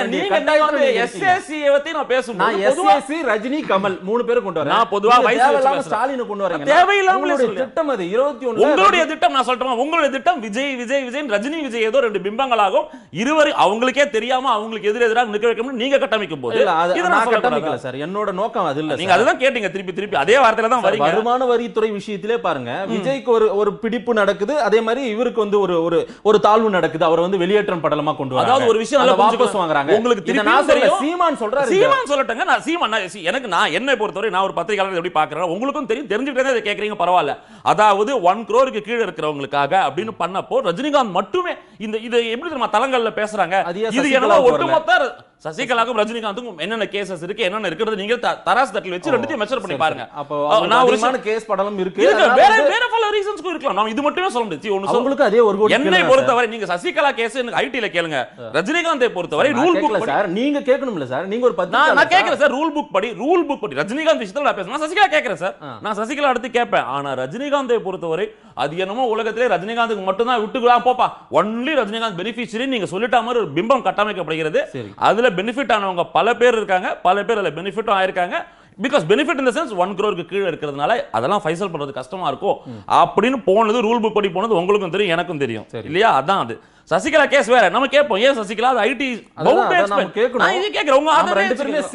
அவருடைய நீங்க. எஸ்எஸ்சி பத்தி நான் நான் பேசும்போது பொதுவா எஸ்எஸ்சி ரஜினி கமல் மூணு பேரும் கொண்டு வரேன். நான் பொதுவா வயசு தேவையில்லாம பேசுறேன். ஸ்டாலினை கொண்டு உங்களுடைய சொல்லு. திட்டம் அது. இருபத்தி ஒண்ணு உங்களுடைய திட்டம் நான் சொல்லட்டுமா? உங்களுடைய திட்டம் விஜய் விஜய் விஜய் ரஜினி விஜய் ஏதோ ரெண்டு பிம்பங்களாகும் இருவரு அவங்களுக்கே தெரியாம அவங்களுக்கு எதிர் எதிராக நிக்க வைக்கணும்னு நீங்க கட்டமைக்கும் போது கட்டமைக்கல? சார். என்னோட நோக்கம் அது இல்ல நீங்க அதுதான் கேட்டீங்க திருப்பி திருப்பி. அதே வார்த்தையில தான் வரீங்க. வருமான வரித்துறை விஷயத்திலே பாருங்க. விஜய்க்கு ஒரு ஒரு பிடிப்பு நடக்குது. அதே மாதிரி இவருக்கு வந்து ஒரு ஒரு ஒரு தாழ்வு நடக்குது. அவர் வந்து வெளியேற்றம் படலமா கொண்டு வராங்க. அதாவது ஒரு விஷயம் நல்லா வாபஸ். வாங்குறாங்க. உங்களுக்கு இதை திருப்பியும் நான் தெரியும். சீமான் சொல்றாரு. சீமான் சொல்லட்டுங்க. நான் சீமான் எனக்கு நான் என்னை பொறுத்தவரை நான் ஒரு பத்திரிகையாளர் எப்படி பார்க்கறேன் உங்களுக்கும் தெரியும். தெரிஞ்சுக்கிட்டே தான் இதை கேட்கறீங்க பரவாயில்ல. அதாவது ஒன் க்கு கீழே இருக்கிறவங்களுக்காக அப்படின்னு பண்ணப்போ ரஜினிகாந்த் மட்டுமே இந்த இது எப்படி தெரியுமா தளங்கள்ல பேசுறாங்க. அது ஏன் இது என்னவோ? ஒட்டுமொத்த சசிகலாவுக்கும் ரஜினிகாந்துக்கும் என்னென்ன கேசஸ் இருக்கு என்னென்ன இருக்கிறது நீங்க தராசு தட்டில் வச்சு ரெண்டுத்தையும் மெஷர் பண்ணி பாருங்க. அப்போ நான் ஒரு கேஸ் படலம் இருக்கு. வேற வேற பல ரீசன்ஸ்க்கும் இருக்கலாம். நான் இது மட்டுமே சொல்ல முடியாது சொல்ல- அவங்களுக்கு அதே ஒரு என்னை பொறுத்தவரை நீங்க சசிகலா கேஸ் எனக்கு ஐடில கேளுங்க. ரஜினிகாந்தை பொறுத்தவரை ரூல் புக் சார். நீங்க கேட்கணும்ல சார். நீங்க ஒரு நான் நான் கேக்குறேன் சார். ரூல் புக் படி ரூல் புக் படி ரஜினிகாந்த் விஷயத்துல நான் பேசுறேன். சசிகலா கேக்குறேன் சார். நான் சசிகலா அடுத்து கேட்பேன். ஆனா ரஜினிகாந்தை பொறுத்தவரை அது என்னமோ உலகத்திலே ரஜினிகாந்துக்கு மட்டும் தான் விட்டுக்கலாம் போப்பா. ஒன்லி ரஜினிகாந்த் பெனிஃபிஷரி நீங்க சொல்லிட்ட மாதிரி ஒரு பிம்பம் கட்டமைக்கப்படுகிறது. சரி. அதுல பெனிஃபிட் ஆனவங்க பல பேர் இருக்காங்க. பல பேர் அதுல பெனிஃபிட்டும் ஆயிருக்காங்க. பிகாஸ் பெனிஃபிட் இந்த சென்ஸ் ஒன் க்கு கீழே இருக்கிறதுனால அதெல்லாம் ஃபைசல் பண்றது கஷ்டமா இருக்கும். அப்படின்னு போனது ரூல் புக் படி போனது உங்களுக்கும் தெரியும் எனக்கும் தெரியும். இல்லையா? அதான் அது. சசிகலா கேஸ் வேற. நம்ம கேட்போம். ஏன் சசிகலா? அது ஐடி.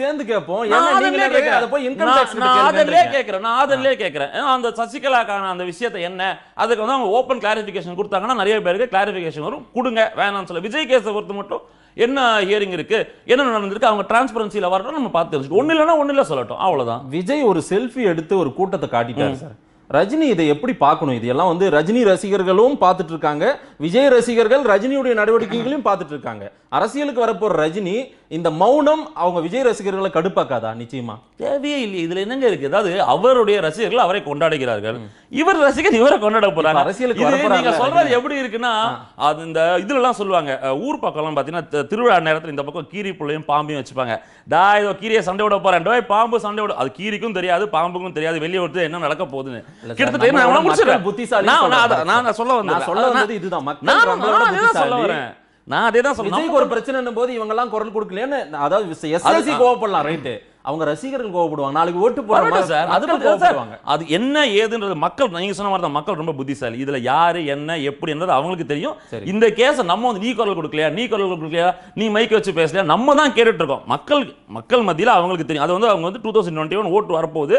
சேர்ந்து கேட்போம். நான் ஏன்னா அதன்லே நீங்களே கேட்க அதை போய் இன்கம் நான் டாக்ஸ் நான் அதன்லே கேட்கிறேன். அந்த சசிகலாக்கான அந்த விஷயத்தை என்ன? அதுக்கு வந்து அவங்க ஓப்பன் கிளாரிஃபிகேஷன் கொடுத்தாங்கன்னா நிறைய பேருக்கு கிளாரிஃபிகேஷன் வரும். கொடுங்க. வேணாம்னு சொல்ல. விஜய் கேஸை பொறுத்து மட்டும் என்ன ஹியரிங் இருக்கு? என்ன நடந்திருக்கு? அவங்க டிரான்ஸ்பரன்சியில் வரட்டும் நம்ம பார்த்து தெரிஞ்சுக்கணும். ஒண்ணு இல்லைன்னா ஒண்ணு இல்லை சொல்லட்டும். அவ்வளவுதான். விஜய் ஒரு செல்ஃபி எடுத்து ஒரு கூட்டத்தை காட்டிட்டாரு சார். ரஜினி இதை எப்படி பார்க்கணும்? இது எல்லாம் வந்து ரஜினி ரசிகர்களும் பார்த்துட்டு இருக்காங்க. விஜய் ரசிகர்கள் ரஜினியுடைய நடவடிக்கைகளையும் பார்த்துட்டு இருக்காங்க. அரசியலுக்கு வரப்போற ரஜினி இந்த மௌனம் அவங்க விஜய் ரசிகர்களை கடுப்பாக்காதா? நிச்சயமா. தேவையே இல்லை இதுல என்னங்க இருக்கு? அதாவது அவருடைய ரசிகர்கள் அவரை கொண்டாடுகிறார்கள். இவர் ரசிகர் இவரை கொண்டாட போறாங்க. அரசியலுக்கு நீங்க சொல்றது. எப்படி இருக்குன்னா அது இந்த இதுல எல்லாம் சொல்லுவாங்க ஊர் பக்கம் எல்லாம் பாத்தீங்கன்னா திருவிழா நேரத்துல இந்த பக்கம் கீரி புள்ளையும் பாம்பையும் வச்சுப்பாங்க. டா ஏதோ கீரியை சண்டை விட போறேன். டேய் பாம்பு சண்டை விட. அது கீரிக்கும் தெரியாது பாம்புக்கும் தெரியாது. வெளியே விட்டு என்ன நடக்க போகுதுன்னு. கிட்டத்தட்ட நான் புத்திசாலின்னு நான் சொல்ல வந்தேன். சொல்ல வந்தது இதுதான். நான் சொல்ல புத்திசாலி. வரேன். நான் அதே தான் சொல்ல விஜய்க்கு ஒரு பிரச்சனை போது இவங்க எல்லாம் குரல் கொடுக்கலையேன்னு அதாவது எஸ்எஸ்சி கோவப்படலாம் ரைட்டு அவங்க ரசிகர்கள் கோவப்படுவாங்க நாளைக்கு ஓட்டு போடுறாங்க சார். அது அது என்ன ஏதுன்றது மக்கள் நீங்க சொன்ன மாதிரி தான் மக்கள் ரொம்ப புத்திசாலி. இதுல யாரு என்ன எப்படின்றது அவங்களுக்கு தெரியும். இந்த கேஸை நம்ம வந்து நீ குரல் கொடுக்கலையா நீ குரல் கொடுக்கலையா நீ மைக் வச்சு பேசலையா நம்ம தான் கேட்டுட்டு இருக்கோம் மக்கள் மக்கள் மத்தியில அவங்களுக்கு தெரியும். அது வந்து அவங்க வந்து டூ தௌசண்ட் டுவெண்ட்டி ஒன் ஓட்டு வரப்போகுது.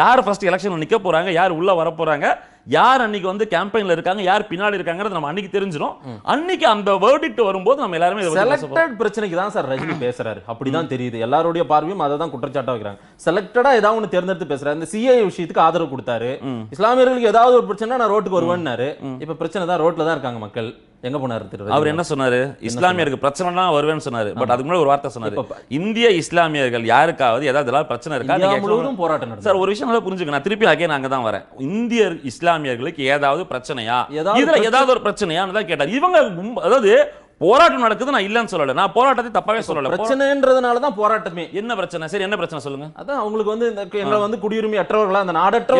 யார் ஃபர்ஸ்ட் எலெக்ஷன் நிக்க போறாங்க யார் உள்ள வர போறாங்க யார் அன்னைக்கு வந்து கேம்பெயின்ல இருக்காங்க யார் பின்னாடி இருக்காங்கிறது நம்ம அன்னைக்கு தெரிஞ்சிடும் அன்னைக்கு அந்த வேர்டிக்ட் வரும்போது நம்ம எல்லாருமே. செலக்டட் பிரச்சனைக்கு தான் சார் ரஜினி பேசுறாரு. அப்படிதான் தெரியுது. எல்லாருடைய பார்வையும் அதை தான் குற்றச்சாட்டா வைக்கிறாங்க. செலக்டடா ஏதாவது ஒன்று தேர்ந்தெடுத்து பேசுறாரு. இந்த சிஐ விஷயத்துக்கு ஆதரவு கொடுத்தாரு. இஸ்லாமியர்களுக்கு ஏதாவது ஒரு பிரச்சனை நான் ரோட்டுக்கு வருவேன்னாரு. இப்ப பிரச்சனை தான் ரோட்ல தான் இருக்காங்க மக்கள். எங்க போனாரு அவர்? என்ன சொன்னாரு? இஸ்லாமியருக்கு பிரச்சனைனா வருவேன்னு சொன்னாரு. பட் அதுக்கு முன்னாடி ஒரு வார்த்தை சொன்னாரு. இந்திய இஸ்லாமியர்கள் யாருக்காவது ஏதாவது ஏதாவது பிரச்சனை இருக்கா? முழுவதும் போராட்டம் சார் ஒரு விஷயம் நல்லா புரிஞ்சுக்க நான் திருப்பி அகைன் அங்க தான் வரேன். இந்திய இஸ்லாமியர்களுக்கு ஏதாவது பிரச்சனையா? இதுல ஏதாவது ஒரு பிரச்சனையான்னு தான் கேட்டார். இவங்க அதாவது போராட்டம் நடக்குது நான் இல்லைன்னு சொல்லல. நான் போராட்டத்தை தப்பாவே சொல்லல. போரா- பிரச்சனைன்றதுனால தான் போராட்டமே. என்ன பிரச்சனை? சரி என்ன பிரச்சனை சொல்லுங்க? அதான் அவங்களுக்கு வந்து இந்த எங்களை வந்து குடியுரிமை அற்றவர்களா அந்த நாடற்றவர்களா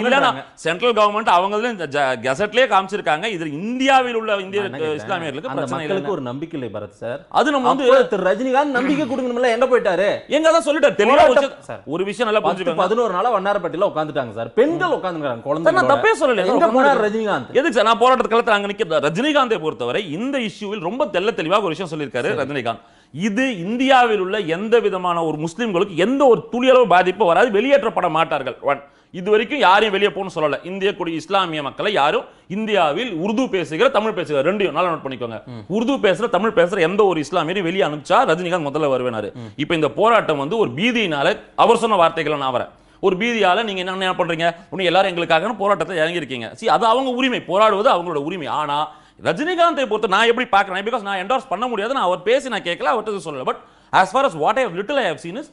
இல்லைன்னா. சென்ட்ரல் கவர்மெண்ட் அவங்களே இந்த கெசட்லயே காமிச்சிருக்காங்க. இது இந்தியாவில் உள்ள இந்திய? இஸ்லாமியர்களுக்கு மக்களுக்கு ஒரு நம்பிக்கை இல்லை பரத் சார். அது நம்ம வந்து திரு ரஜினிகாந்த் நம்பிக்கை கொடுக்கணும்ல எங்க போயிட்டாரு? எங்க தான் சொல்லிட்டாரு. தெளிவா ஒரு- விஷயம் நல்லா புரிஞ்சுக்கோங்க. பதினோரு நாளா வண்ணாரப்பட்டியில உட்காந்துட்டாங்க சார். பெண்கள் நான் குழந்தை தப்பே சொல்லல. எங்க போனார் ரஜினிகாந்த்? எதுக்கு சார்? நான் போராட்டத்து காலத்துல அங்க நிக்க ரஜினிகாந்தை பொறுத்தவரை இந்த இஷ்யூவில் ரொம்ப தெள்ள தெளிவாக ஒரு விஷயம் சொல்லியிருக்காரு ரஜினிகாந்த். இது இந்தியாவில் உள்ள எந்த விதமான ஒரு முஸ்லிம்களுக்கு எந்த ஒரு துளியளவு பாதிப்பு வராது வெளியேற்றப்பட மாட்டார்கள். ஒன் இது வரைக்கும் யாரையும் வெளியே போகணும்னு சொல்லல. இந்திய குடி இஸ்லாமிய மக்களை யாரும் இந்தியாவில் உருது பேசுகிற தமிழ் பேசுகிற ரெண்டையும் நல்லா நோட் பண்ணிக்கோங்க. உருது பேசுற தமிழ் பேசுற எந்த ஒரு இஸ்லாமியரையும் வெளியே அனுப்பிச்சா ரஜினிகாந்த் முதல்ல வருவேனாரு. இப்போ இந்த போராட்டம் வந்து ஒரு பீதியினால அவர் சொன்ன வார்த்தைகளை நான் வரேன் ஒரு பீதியால நீங்க என்ன என்ன பண்றீங்க? உன்னை எல்லாரும் எங்களுக்காக போராட்டத்தை இறங்கி இருக்கீங்க சி அது அவங்க உரிமை. போராடுவது அவங்களோட உரிமை. ஆனா ரஜினிகாந்தை பொறுத்த நான் எப்படி பார்க்குறேன்? பிகாஸ் நான் என்டார்ஸ் பண்ண முடியாது. நான் அவர் பேசி நான் கேட்கல அவர்கிட்ட சொல்லலை. But as far as what I little I have seen is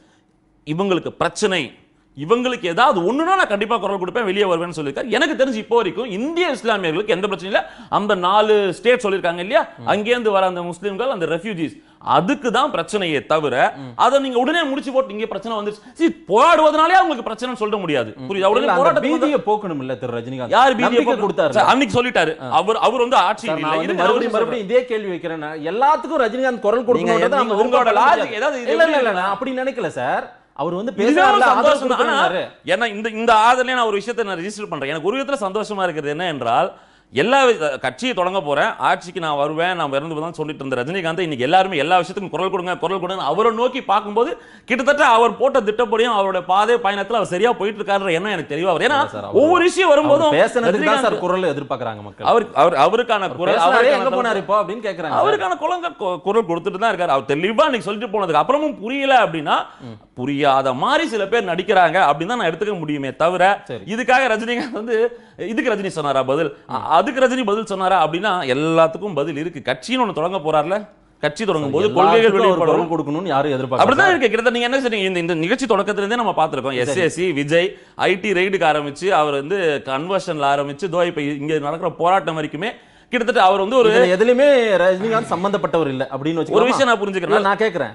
இவங்களுக்கு பிரச்சனை இவங்களுக்கு ஏதாவது ஒண்ணுனா நான் கண்டிப்பா குரல் கொடுப்பேன் வெளியே வருவேன்னு சொல்லியிருக்காரு. எனக்கு தெரிஞ்சு இப்போ வரைக்கும் இந்திய இஸ்லாமியர்களுக்கு எந்த பிரச்சனையும் இல்லை. அந்த நாலு ஸ்டேட் சொல்லியிருக்காங்க இல்லையா? அங்கேருந்து வர அந்த முஸ்லிம்கள் அந்த ரெஃப்யூஜிஸ் அதுக்கு தான் பிரச்சனையே தவிர அதை நீங்க உடனே முடிச்சு போட்டு இங்க பிரச்சனை வந்துச்சு See, போராடுவதனாலே அவங்களுக்கு பிரச்சனைன்னு சொல்ல முடியாது. புரியுதா? உடனே வந்து- பீதியை போக்கணும் இல்ல திரு ரஜினிகாந்த். யார் பீதியை போக்கு- கொடுத்தாரு அன்னைக்கு சொல்லிட்டாரு. அவர் அவர் வந்து சார், இல்லை. நான் மறுபடியும் மறுபடியும் இதே கேள்வி வைக்கிறேன். எல்லாத்துக்கும் ரஜினிகாந்த் குரல் கொடுக்கணும் உங்களோட முடியாது. ஏதாவது இது இல்ல இல்ல நான் அப்படி நினைக்கல சார். அவர் வந்து ஆதரவு சந்தோஷம். ஆனா. ஏன்னா இந்த இந்த ஆதரவுல நான் ஒரு விஷயத்தை நான் ரெஜிஸ்டர் பண்றேன் எனக்கு ஒரு விதத்துல சந்தோஷமா இருக்கிறது என்ன என்றால் எல்லா கட்சியை தொடங்க போறேன். ஆட்சிக்கு நான் வருவேன் நான் இறந்து தான் சொல்லிட்டு இருந்த ரஜினிகாந்த் இன்னைக்கு எல்லாருமே எல்லா விஷயத்துக்கும் குரல் கொடுங்க குரல் கொடுங்க அவரை நோக்கி பார்க்கும்போது கிட்டத்தட்ட அவர் போட்ட திட்டப்படியும் அவருடைய பாதை பயணத்துல அவர் சரியா போயிட்டு இருக்காருன்ற எண்ணம் எனக்கு தெளிவா வரும் ஏன்னா அவர் ஒவ்வொரு விஷயம் வரும்போதும் அவர் பேசுனதுக்கு தான் ரஜினிகாந்த் சார் குரல் எதிர்பார்க்கறாங்க மக்கள். அவர் அவர் அவருக்கான குரல் அவருக்கான எங்க போனாரு இப்போ அப்படின்னு கேக்குறாங்க. அவருக்கான குழந்தை கு- குரல் கொடுத்துட்டு தான் இருக்காரு. அவர் தெளிவா இன்னைக்கு சொல்லிட்டு போனதுக்கு அப்புறமும் புரியல அப்படின்னா புரியாத மாதிரி சில பேர் நடிக்கிறாங்க அப்படின்னு தான் நான் எடுத்துக்க முடியுமே தவிர. இதுக்காக ரஜினிகாந்த் வந்து இதுக்கு ரஜினி சொன்னாரா பதில்? அதுக்கு ரஜினி பதில் சொன்னாரா அப்படின்னா எல்லாத்துக்கும் பதில் இருக்கு. கட்சின்னு ஒண்ணு தொடங்க போறாருல? கட்சி தொடங்கும் போது கொள்கைகள் வெளியிடப்படும். கொடுக்கணும்னு யாரும் அப்படிதான் எதிர்பார்க்கறாங்க இருக்கு. கிட்டத்தட்ட நீங்க என்ன சொல்றீங்க இந்த இந்த நிகழ்ச்சி தொடக்கத்துல இருந்தே நம்ம பார்த்திருக்கோம். எஸ்எஸ்சி விஜய் ஐடி ரைடுக்கு ஆரம்பிச்சு அவர் வந்து கன்வர்ஷன்ல ஆரம்பிச்சு தோ இப்ப இங்க நடக்கிற போராட்டம் வரைக்குமே கிட்டத்தட்ட அவர் வந்து ஒரு எதுலயுமே ரஜினிகாந்த் சம்பந்தப்பட்டவர் இல்ல அப்படின்னு ஒரு? விஷயம் நான் புரிஞ்சுக்கிறேன். நான் கேக்குறேன்.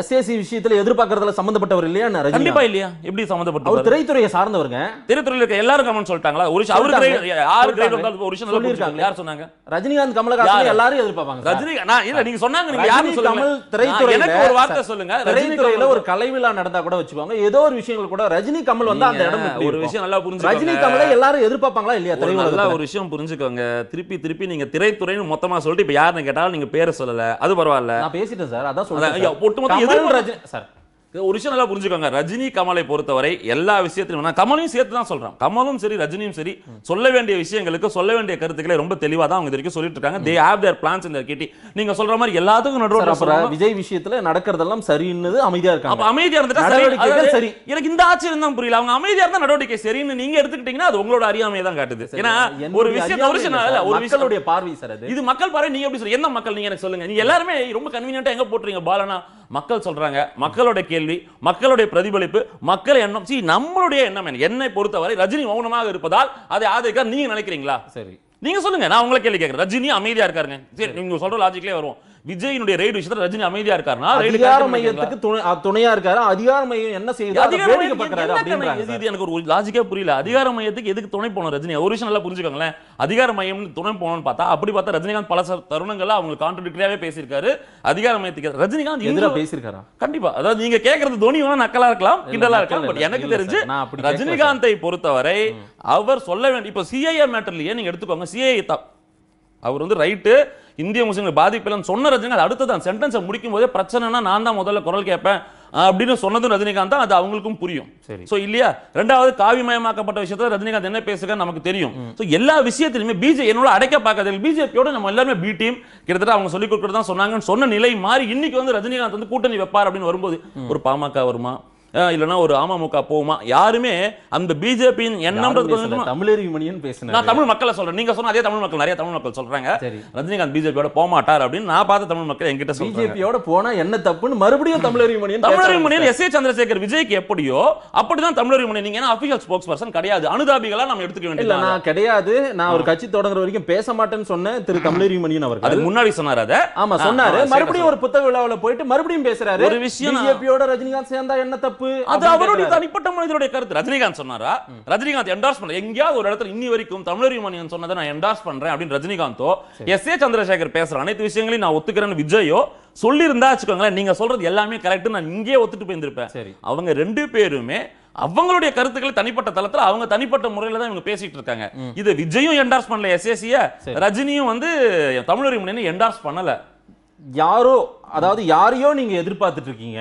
எஸ்ஏசி விஷயத்துல எதிர்பார்க்கறதுல சம்பந்தப்பட்டவர் இல்லையா கண்டிப்பா ரஜினிகாந்த்? இல்லையா? எப்படி அவர் சம்பந்தப்பட்டு திரைத்துறையை சார்ந்தவருங்க. திரைத்துறையில இருக்க எல்லாரும் கமெண்ட் சொல்லிட்டாங்களா? ஒரு யாரு கிரேட் ஒரு விஷயம் சொன்னாங்க? ரஜினிகாந்த் கமலஹாசன்? எல்லாரும் எதிர்பார்ப்பாங்க சார். ரஜினி நான் இல்ல நீங்க சொன்னாங்க நீங்க கமல் நான் திரைத்துறையில எனக்கு ஒரு வார்த்தை சொல்லுங்க. ரஜினி திரைத்துறையில ஒரு கலை விழா நடந்தா கூட வச்சுக்கோங்க. ஏதோ ஒரு விஷயங்கள் கூட ரஜினி கமல் வந்து அந்த இடம் ஒரு? விஷயம் நல்லா புரிஞ்சுக்கோங்க. ரஜினி கமலை எல்லாரும் எதிர்பார்ப்பாங்களா இல்லையா? நல்ல ஒரு விஷயம் புரிஞ்சுக்கோங்க. திருப்பி திருப்பி திருப்பி நீங்க திரைத்துறைன்னு மொத்தமா சொல்லிட்டு இப்ப யாருன்னு கேட்டாலும் நீங்க பேரை சொல்லல. அது பரவாயில்ல. நான் பேசிட்டேன் சார். அதான் அதான், ஐயா, சொல்றேன் ஒட்டுமொத்த கமல் எதிர்ப்பு- சார். ஒரு விஷயம் நல்லா புரிஞ்சுக்கோங்க. ரஜினி கமலை பொறுத்தவரை எல்லா விஷயத்திலும் நான் கமலையும் சேர்த்து தான் சொல்றேன். கமலும் சரி ரஜினியும் சரி சொல்ல வேண்டிய விஷயங்களுக்கு சொல்ல வேண்டிய கருத்துக்களை ரொம்ப தெளிவா தான் அவங்க இது வரைக்கும் சொல்லிட்டு இருக்காங்க தே ஹேவ் தேர் பிளான்ஸ் இந்த கிட்டி நீங்க சொல்ற மாதிரி எல்லாத்துக்கும் நடுவில் விஜய் விஷயத்துல நடக்கிறதெல்லாம் சரின்னு அமைதியா அப்ப இருக்காங்க அமைதியா இருந்துட்டா சரி. எனக்கு இந்த ஆச்சரியம் தான் புரியல. அவங்க அமைதியா இருந்தா நடவடிக்கை சரின்னு நீங்க எடுத்துக்கிட்டீங்கன்னா அது உங்களோட அறியாமையை தான் காட்டுது. ஏன்னா ஒரு விஷயம் ஒரு விஷயம். ஒரு மக்களுடைய பார்வை சார் இது மக்கள் பாரு நீங்க எப்படி சொல்ல என்ன மக்கள்? நீங்க எனக்கு சொல்லுங்க. நீங்க எல்லாருமே ரொம்ப கன்வீனியன்ட்டா எங்க போட்டுறீங்க? பாலனா மக்கள் சொல்றாங்க மக்களோட கேள்வி மக்களுடைய பிரதிபலிப்பு மக்கள் எண்ணம். see நம்மளுடைய எண்ணம் என்ன? பொறுத்தவரை ரஜினி மௌனமாக இருப்பதால் அதை ஆதரிக்க நீங்க நினைக்கிறீங்களா? சரி. நீங்க சொல்லுங்க நான் உங்களை கேள்வி கேட்கிறேன். ரஜினி அமைதியா இருக்காருங்க. சரி நீங்க சொல்ற லாஜிக்லயே வரும் விஜயினுடைய ரைடு விஷயத்துல ரஜினி அமைதியா இருக்காருன்னா அதிகார? மையத்துக்கு துணையா இருக்காரு. அதிகார மையம் என்ன செய்யுது. இது எனக்கு ஒரு லாஜிக்கே புரியல. அதிகார மையத்துக்கு எதுக்கு துணை போகணும் ரஜினி? ஒரு விஷயம் நல்லா புரிஞ்சுக்கோங்களேன். அதிகார மையம் துணை போகணும்னு பார்த்தா அப்படி பார்த்தா ரஜினிகாந்த் பல தருணங்கள்ல அவங்க கான்ட்ரடிக்டாவே பேசியிருக்காரு. அதிகார மையத்துக்கு ரஜினிகாந்த் எதிரா இங்க- பேசியிருக்காரா? கண்டிப்பா. அதாவது நீங்க கேக்குறது தோனி வேணா நக்கலா இருக்கலாம் கிண்டலா இருக்கலாம் பட். எனக்கு தெரிஞ்சு ரஜினிகாந்தை பொறுத்தவரை அவர் சொல்ல வேண்டிய இப்போ சிஐஏ மேட்டர்லயே நீங்க எடுத்துக்கோங்க. சிஐஏ அவர் வந்து ரைட்டு இந்திய முஸ்லீம்கள் பாதிப்பில்லைன்னு சொன்ன ரஜினிகாந்த் அடுத்தது அந்த சென்டென்ஸை முடிக்கும் போதே பிரச்சனைனா நான் தான் முதல்ல குரல் கேட்பேன் அப்படின்னு சொன்னதும் ரஜினிகாந்த் தான் அது அவங்களுக்கும் புரியும். சரி. சோ இல்லையா? ரெண்டாவது காவிமயமாக்கப்பட்ட விஷயத்துல ரஜினிகாந்த் என்ன பேசுக நமக்கு தெரியும். சோ எல்லா விஷயத்திலுமே பிஜே என்னோட அடைக்க பார்க்காத பிஜேபியோட நம்ம எல்லாருமே பி டீம் கிட்டத்தட்ட அவங்க சொல்லி கொடுக்கறது தான் சொன்னாங்கன்னு சொன்ன நிலை மாறி இன்னைக்கு வந்து ரஜினிகாந்த் வந்து கூட்டணி வைப்பார் அப்படின்னு வரும்போது ஒரு பாமக வருமா? அஹ் இல்லைன்னா ஒரு அமமுக போகுமா? யாருமே அந்த பிஜேபியின் எண்ணம்ன்றது. கொஞ்சமா- தமிழறி மணியன் நான் தமிழ் மக்களை சொல்றேன். நீங்க சொன்ன அதே தமிழ் மக்கள் நிறைய தமிழ் மக்கள் சொல்றாங்க. ரஜினிகாந்த் பிஜேபியோட போக மாட்டார் அப்படின்னு நான் பார்த்த தமிழ் மக்கள் என்கிட்ட பிஜேபியோட போனா என்ன தப்புன்னு மறுபடியும் தமிழறி மணியன் ஆரம்பிச்சாரு. எஸ் ஏ சந்திரசேகர் விஜய்க்கு எப்படியோ அப்படிதான் தமிழர் மணியன் நீங்க அபிஷியல் ஸ்போக்ஸ் பர்சன் கிடையாது. அனுதாபிகளா நம்ம எடுத்துக்க வேண்டியது நான் கிடையாது. நான் ஒரு கட்சி தொடங்குற வரைக்கும் பேச மாட்டேன்னு சொன்ன திரு தமிழறி மணியன் அவர்கள். அதுக்கு முன்னாடி சொன்னார் அத. ஆமா சொன்னாரு. மறுபடியும் ஒரு புத்தக விழாவுல போயிட்டு மறுபடியும் பேசுறாரு. ஒரு விஷயம் பிஜேபியோட ரஜினிகாந்த் சேர்ந்தா என்ன தப்பு? அது அப்படின்னு அவருடைய. தனிப்பட்ட மனிதருடைய கருத்து. ரஜினிகாந்த் சொன்னாரா? ரஜினிகாந்த் என்டார்ஸ் பண்ண எங்கேயாவது ஒரு இடத்துல இன்னி வரைக்கும் தமிழர் மணியன் சொன்னதை நான் என்டார்ஸ் பண்றேன் அப்படின்னு ரஜினிகாந்தோ எஸ் ஏ சந்திரசேகர் பேசுற அனைத்து விஷயங்களையும் நான் ஒத்துக்கிறேன்னு விஜயோ சொல்லியிருந்தா வச்சுக்கோங்களேன் நீங்க சொல்றது எல்லாமே கரெக்ட் நான் இங்கேயே ஒத்துட்டு போயிருந்திருப்பேன். சரி. அவங்க ரெண்டு பேருமே அவங்களுடைய கருத்துக்களை தனிப்பட்ட தளத்துல அவங்க தனிப்பட்ட முறையில தான் இவங்க பேசிட்டு இருக்காங்க. இது விஜயும் என்டார்ஸ் பண்ணல எஸ்ஏசிய ரஜினியும் வந்து தமிழர் மணியனை என்டார்ஸ் பண்ணல. யாரோ அதாவது யாரையோ நீங்க எதிர்பார்த்துட்டு இருக்கீங்க.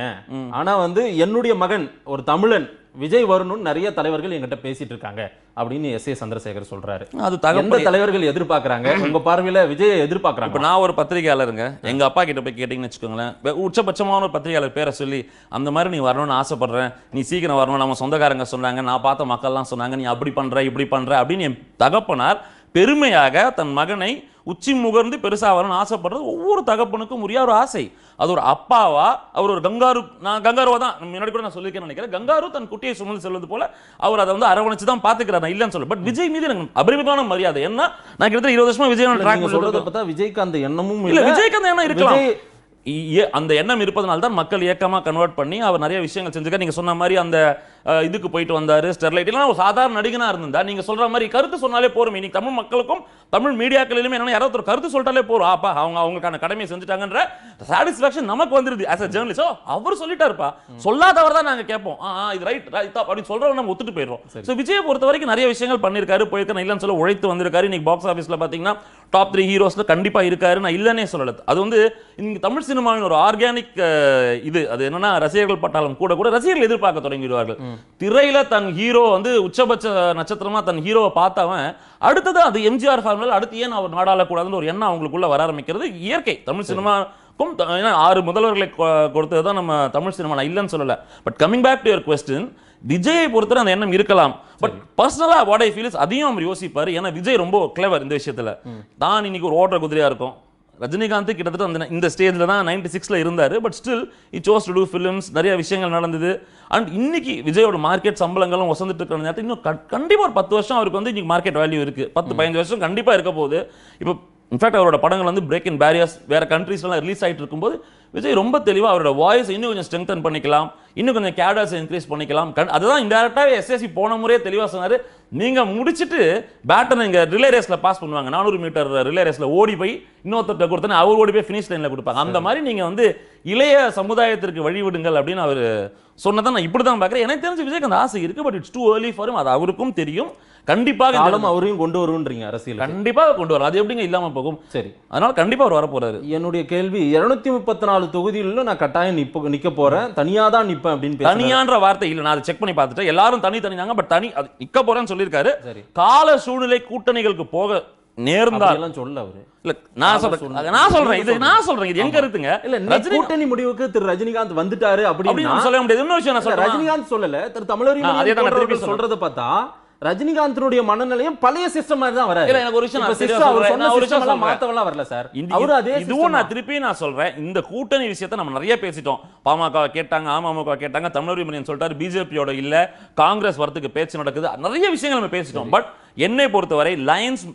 ஆனா வந்து என்னுடைய மகன் ஒரு தமிழன் விஜய் வரணும்னு நிறைய தலைவர்கள் என்கிட்ட பேசிட்டு இருக்காங்க அப்படின்னு எஸ் ஏ சந்திரசேகர் சொல்றாரு. அது தகப்பன் தலைவர்கள் எதிர்பார்க்கறாங்க? உங்க பார்வையில விஜய் இப்ப எதிர்பார்க்கறாங்க நான் ஒரு பத்திரிகையாளருங்க எங்க அப்பா கிட்ட போய் கேட்டீங்கன்னு வச்சுக்கோங்களேன். உச்சபட்சமான ஒரு பத்திரிகையாளர் பேரை சொல்லி அந்த மாதிரி நீ வரணும்னு ஆசைப்படுறேன். நீ சீக்கிரம் வரணும் நம்ம சொந்தக்காரங்க சொன்னாங்க. நான் பார்த்த மக்கள்லாம் சொன்னாங்க நீ அப்படி பண்ற இப்படி பண்ற அப்படின்னு என் தகப்பனார் பெருமையாக தன் மகனை உச்சி முகர்ந்து பெருசா வரணும்னு ஆசைப்படுறது ஒவ்வொரு தகப்பனுக்கும் உரிய ஒரு ஆசை. அது ஒரு அப்பாவா? அவர் ஒரு கங்காரு நான் கங்காருவா தான். முன்னாடி கூட நான் சொல்லியிருக்கேன்னு நினைக்கிறேன். கங்காரு தன் குட்டியை சுமந்து செல்வது போல அவர் அதை வந்து அரவணைச்சு தான் பாத்துக்கிறார் நான் இல்லைன்னு சொல்ல பட் விஜய் மீது எனக்கு அபரிமிதமான மரியாதை. ஏன்னா நான் கிட்டத்தட்ட இருபது வருஷமா விஜய் ட்ராக் சொல்றத பார்த்தா விஜய்க்கு அந்த எண்ணமும் இல்ல விஜய்க்கு அந்த எண்ணம் இருக்கலாம். அந்த எண்ணம் இருப்பதனால தான் மக்கள் இயக்கமா கன்வெர்ட் பண்ணி அவர் நிறைய விஷயங்கள் செஞ்சுக்க நீங்க சொன்ன மாதிரி அந்த இதுக்கு போயிட்டு வந்தாரு. ஸ்டெர்லைட். எல்லாம் ஒரு சாதாரண நடிகனா இருந்தா நீங்க சொல்ற மாதிரி கருத்து சொன்னாலே போறோம் இன்னைக்கு தமிழ் மக்களுக்கும் தமிழ் மீடியாக்களிலுமே என்னன்னா யாராவது ஒரு கருத்து சொல்லிட்டாலே போறோம் அப்பா அவங்க அவங்களுக்கான கடமையை செஞ்சுட்டாங்கன்ற சாட்டிஸ்ஃபேக்ஷன் நமக்கு வந்துருது ஆஸ் அ ஜேர்னலிஸ்ட் அவர் சொல்லிட்டாருப்பா. சொல்லாதவர் தான் நாங்க கேட்போம். ஆ இது ரைட் ரைட் அப்படின்னு சொல்றவங்க நம்ம ஒத்துட்டு போயிடுறோம். ஸோ விஜயை பொறுத்த வரைக்கும் நிறைய விஷயங்கள் பண்ணியிருக்காரு போயிருக்காரு. இல்லைன்னு சொல்ல உழைத்து வந்திருக்காரு. இன்னைக்கு பாக்ஸ் ஆஃபீஸ்ல பாத்தீங்கன்னா டாப் த்ரீ ஹீரோஸ்ல கண்டிப்பா இருக்காரு. நான் இல்லைன்னே சொல்லல. அது வந்து இன்னைக்கு தமிழ் சினிமாவின் ஒரு ஆர்கானிக் இது. அது என்னன்னா ரசிகர்கள் பட்டாளம் கூட கூட ரசிகர்கள் எதிர்பார்க்க தொடங்கிடுவார்கள். திரையில தன் ஹீரோ வந்து உச்சபட்ச நட்சத்திரமா தன் ஹீரோவை பார்த்தவன் அடுத்தது அது எம்ஜிஆர் ஃபார்முலா அடுத்து ஏன் அவர் நாடாளக்கூடாதுன்னு ஒரு எண்ணம் அவங்களுக்குள்ள வர ஆரம்பிக்கிறது? இயற்கை. தமிழ் சினிமாக்கும் த- ஏன்னா ஆறு முதல்வர்களை கொடுத்தது தான் நம்ம தமிழ் சினிமா. நான் இல்லைன்னு சொல்லல. But coming back to your question விஜயை பொறுத்தவரை அந்த எண்ணம் இருக்கலாம். பட் பர்சனலா வாட் ஐ ஃபீல் அதையும் அவர் யோசிப்பாரு. ஏன்னா விஜய் ரொம்ப கிளவர் இந்த விஷயத்துல. தான் இன்னைக்கு ஒரு ஓட்டுற குதிரையா இருக்கும். ரஜினிகாந்த் கிட்டத்தட்ட அந்த இந்த ஸ்டேஜில் தான் நைன்டி சிக்ஸில் இருந்தார். But still he chose to do films நிறைய விஷயங்கள் நடந்தது. அண்ட் இன்னைக்கு விஜயோட மார்க்கெட் சம்பளங்களும் வசந்துட்டு இருக்கிற நேரத்தில் இன்னும் கண்- கண்டிப்பா ஒரு பத்து வருஷம் அவருக்கு வந்து இன்னைக்கு மார்க்கெட் வேல்யூ இருக்கு. பத்து பதினஞ்சு வருஷம் கண்டிப்பா இருக்க போகுது. இப்போ இன்ஃபேக்ட் அவரோட படங்கள் வந்து பிரேக் இன் பேரியர்ஸ் வேற கண்ட்ரீஸ்லாம் ரிலீஸ் ஆயிட்டு இருக்கும்போது விஜய் ரொம்ப தெளிவா அவரோட வாய்ஸ் இன்னும் கொஞ்சம் ஸ்ட்ரெங்தன் பண்ணிக்கலாம் இன்னும் கொஞ்சம் கேடர்ஸ் இன்க்ரீஸ் பண்ணிக்கலாம். கண்- அதுதான் இன்டெரக்டாகவே எஸ்எஸ்சி போன முறையே தெளிவா சொன்னாரு. நீங்க முடிச்சிட்டு பேட்டனை இங்க ரிலே ரேஸ்ல பாஸ் பண்ணுவாங்க. நானூறு மீட்டர் ரிலே ரேஸ்ல ஓடி போய் இன்னொருத்தர்ட்ட கொடுத்தனே அவர் ஓடி போய் ஃபினிஷ் லைன்ல கொடுப்பாங்க. அந்த மாதிரி நீங்க வந்து இளைய சமுதாயத்திற்கு வழிவிடுங்கள் அப்படின்னு அவர் சொன்னதை நான் இப்படி தான் பார்க்குறேன். எனக்கு தெரிஞ்சு விஜய்க்கு அந்த ஆசை இருக்கு but it's too early for அது அவருக்கும் தெரியும். கண்டிப்பாக அவரையும் கொண்டு வருன்றீங்க அரசியல் கண்டிப்பாக கொண்டு வரும். அது எப்படிங்க இல்லாம போகும்? சரி. அதனால கண்டிப்பா அவர் வரப்போறாரு. என்னுடைய கேள்வி இருநூத்தி முப்பத்தி நாலு தொகுதிகளிலும் நான் கட்டாயம் நிப்ப நிக்க போறேன். தனியா தான் நிப்பேன் அப்படின்னு. தனியான்ற வார்த்தை இல்ல. நான் அதை செக் பண்ணி பார்த்துட்டேன். எல்லாரும் தனி தனிதாங்க பட் தனி அது நிக்க போறேன்னு சொல்லியிருக்காரு. சரி. கால சூழ்நிலை கூட்டணிகளுக்கு போக நேர்ந்தால் சொல்ல அவரு. இல்ல நான் சொல்றேன். நான் சொல்றேன். இது நான் சொல்றேன். இது எங்க இருக்குங்க? இல்ல கூட்டணி முடிவுக்கு திரு ரஜினிகாந்த் வந்துட்டாரு அப்படி அப்படின்னா சொல்ல முடியாது. இன்னொரு விஷயம் நான் சொல்றேன் ரஜினிகாந்த் சொல்லல. திரு தமிழறி ஆ, அதே தான் சொல்றத பார்த்தா ரஜினிகாந்தினுடைய மனநிலையும் பழைய சிஸ்டம் மாதிரி தான் வராது. இல்ல, எனக்கு ஒரு விஷயம். மாத்தவெல்லாம் வரல சார். அவரு அதே இதுவும் நான். திருப்பி நான் சொல்றேன். இந்த கூட்டணி விஷயத்தை நம்ம நிறைய பேசிட்டோம். பாமக கேட்டாங்க அமமுக கேட்டாங்க தமிழர் மணியன் சொல்லிட்டாரு பிஜேபியோட இல்ல காங்கிரஸ் வரத்துக்கு பேச்சு நடக்குது. நிறைய விஷயங்கள் நம்ம பேசிட்டோம். பட் என்னை பொறுத்தவரை லைன்ஸ்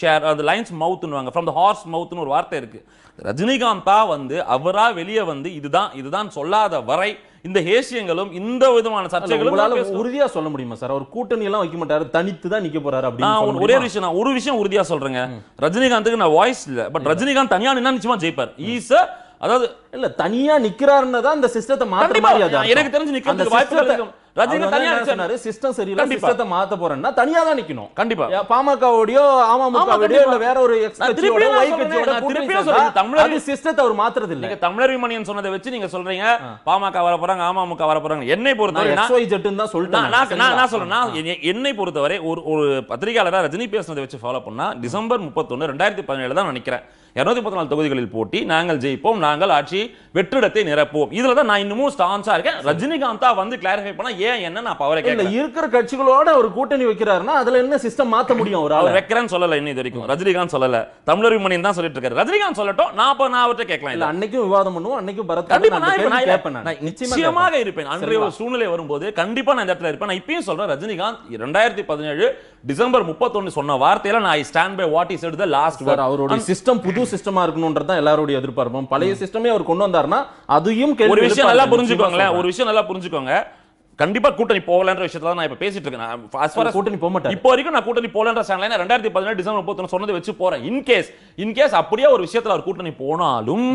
ஷேர் அது லைன்ஸ் மவுத்னுவாங்க ஃப்ரம் த ஹார்ஸ் மவுத்னு ஒரு வார்த்தை இருக்கு. ரஜினிகாந்தா வந்து அவரா வெளியே வந்து இதுதான் இதுதான் சொல்லாத வரை இந்த ஹேசியங்களும் இந்த விதமான சர்ச்சைகளும். உறுதியா சொல்ல முடியுமா சார் அவர் கூட்டணி எல்லாம் வைக்க மாட்டாரு தனித்து தான் நிக்க போறாரு அப்படின்னு ஒரு-? விஷயம் நான் ஒரு விஷயம் உறுதியா சொல்றேங்க ரஜினிகாந்துக்கு நான் வாய்ஸ் இல்ல பட் ரஜினிகாந்த் தனியா நின்னா நிச்சயமா ஜெயிப்பார் ஈஸ் அதாவது இல்ல தனியா நிக்கிறாருன்னு தான் இந்த சிஸ்டத்தை கண்டிப்பா. மாதிரி. எனக்கு தெரிஞ்சு அந்த system-த்தை- இருக்கும். ரஜினி தனியா சொன்னாரு? சிஸ்டம் சரியில்லை கண்டிப்பா. சிஸ்டத்தை மாத்த போறேன்னா தனியா தான் நிக்கணும். கண்டிப்பா. பாமகவோடயோ அமமுகவோடயோ. இல்ல வேற ஒரு தமிழர் அது சிஸ்டத்தை அவர் மாத்துறது இல்ல நீங்க தமிழர் விமணியன் சொன்னதை வச்சு நீங்க சொல்றீங்க. பாமக வர போறாங்க அமமுக வர போறாங்க. என்னை பொறுத்தவரை தான் சொல்லிட்டேன் நான் சொல்றேன். என்னை பொறுத்தவரை ஒரு ஒரு பத்திரிகையாளரா ரஜினி பேசுனதை வச்சு ஃபாலோ பண்ணா டிசம்பர் முப்பத்தொன்னு ரெண்டாயிரத்தி பதினேழு தான் நினைக்கிறேன் இருநூத்தி பத்து நாலு தொகுதிகளில் போட்டி. நாங்கள் ஜெயிப்போம் நாங்கள் ஆட்சி வெற்றிடத்தை நிரப்புவோம். இதுல தான் நான் இன்னமும் ஸ்டான்ஸா இருக்கேன். ரஜினிகாந்தா வந்து கிளாரிஃபை பண்ணா ஏன் என்ன நான் இல்ல கேட்கல. இருக்கிற கட்சிகளோட ஒரு கூட்டணி வைக்கிறாருன்னா அதுல என்ன சிஸ்டம் மாத்த முடியும் ஒரு அவர் ஆளு வைக்கிறேன்னு சொல்லல இன்னும் இது வரைக்கும். ரஜினிகாந்த் சொல்லல. தமிழர் விமணியன் தான் சொல்லிட்டு இருக்காரு. ரஜினிகாந்த் சொல்லட்டும். நான் அப்ப நான் அவர்கிட்ட கேட்கலாம் இல்ல அன்னைக்கும் விவாதம் பண்ணுவோம். அன்னைக்கும் பரத் நிச்சயமாக. இருப்பேன். அன்றைய? ஒரு சூழ்நிலை வரும்போது கண்டிப்பா நான் இந்த இடத்துல இருப்பேன். நான் இப்பயும் சொல்றேன் ரஜினிகாந்த் ரெண்டாயிரத்தி பதினேழு டிசம்பர் முப்பத்தொன்னு சொன்ன வார்த்தையில நான் I stand by what is the last sir அவருடைய சிஸ்டம் புது சிஸ்டமா இருக்கணும்ன்றது தான் எல்லாருடைய எதிர்பார்ப்பும். பழைய சிஸ்டமே அவர் கொண்டு வந்தாருன்னா அதையும் ஒரு விஷயம் நல்லா. புரிஞ்சுக்கோங்களேன். ஒரு விஷயம் நல்லா புரிஞ்சுக்கோங்க. கண்டிப்பா கூட்டணி போகலன்ற விஷயத்துல தான் நான் இப்ப பேசிட்டு இருக்கேன். கூட்டணி போக மாட்டாரு. இப்போ வரைக்கும் நான் கூட்டணி போகலன்ற ஸ்டாண்ட்ல ரெண்டாயிரத்தி பதினேழு டிசம்பர் முப்பத்தொன்னு சொன்னதை வச்சு போறேன். இன்கேஸ் இன்கேஸ் அப்படியே ஒரு விஷயத்துல அவர் கூட்டணி போனாலும்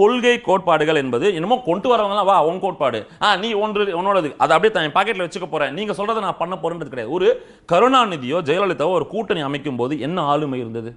கொள்கை கோட்பாடுகள் என்பது என்னமோ கொண்டு வரவங்கலாம் வா உன் கோட்பாடு. ஆ நீ ஒன்று உன்னோடது. அதை அப்படியே தன் பாக்கெட்ல வச்சுக்க போறேன். நீங்க சொல்றதை நான் பண்ண போறேன்றது கிடையாது. ஒரு கருணாநிதியோ ஜெயலலிதாவோ ஒரு கூட்டணி அமைக்கும் போது என்ன ஆளுமை இருந்தது?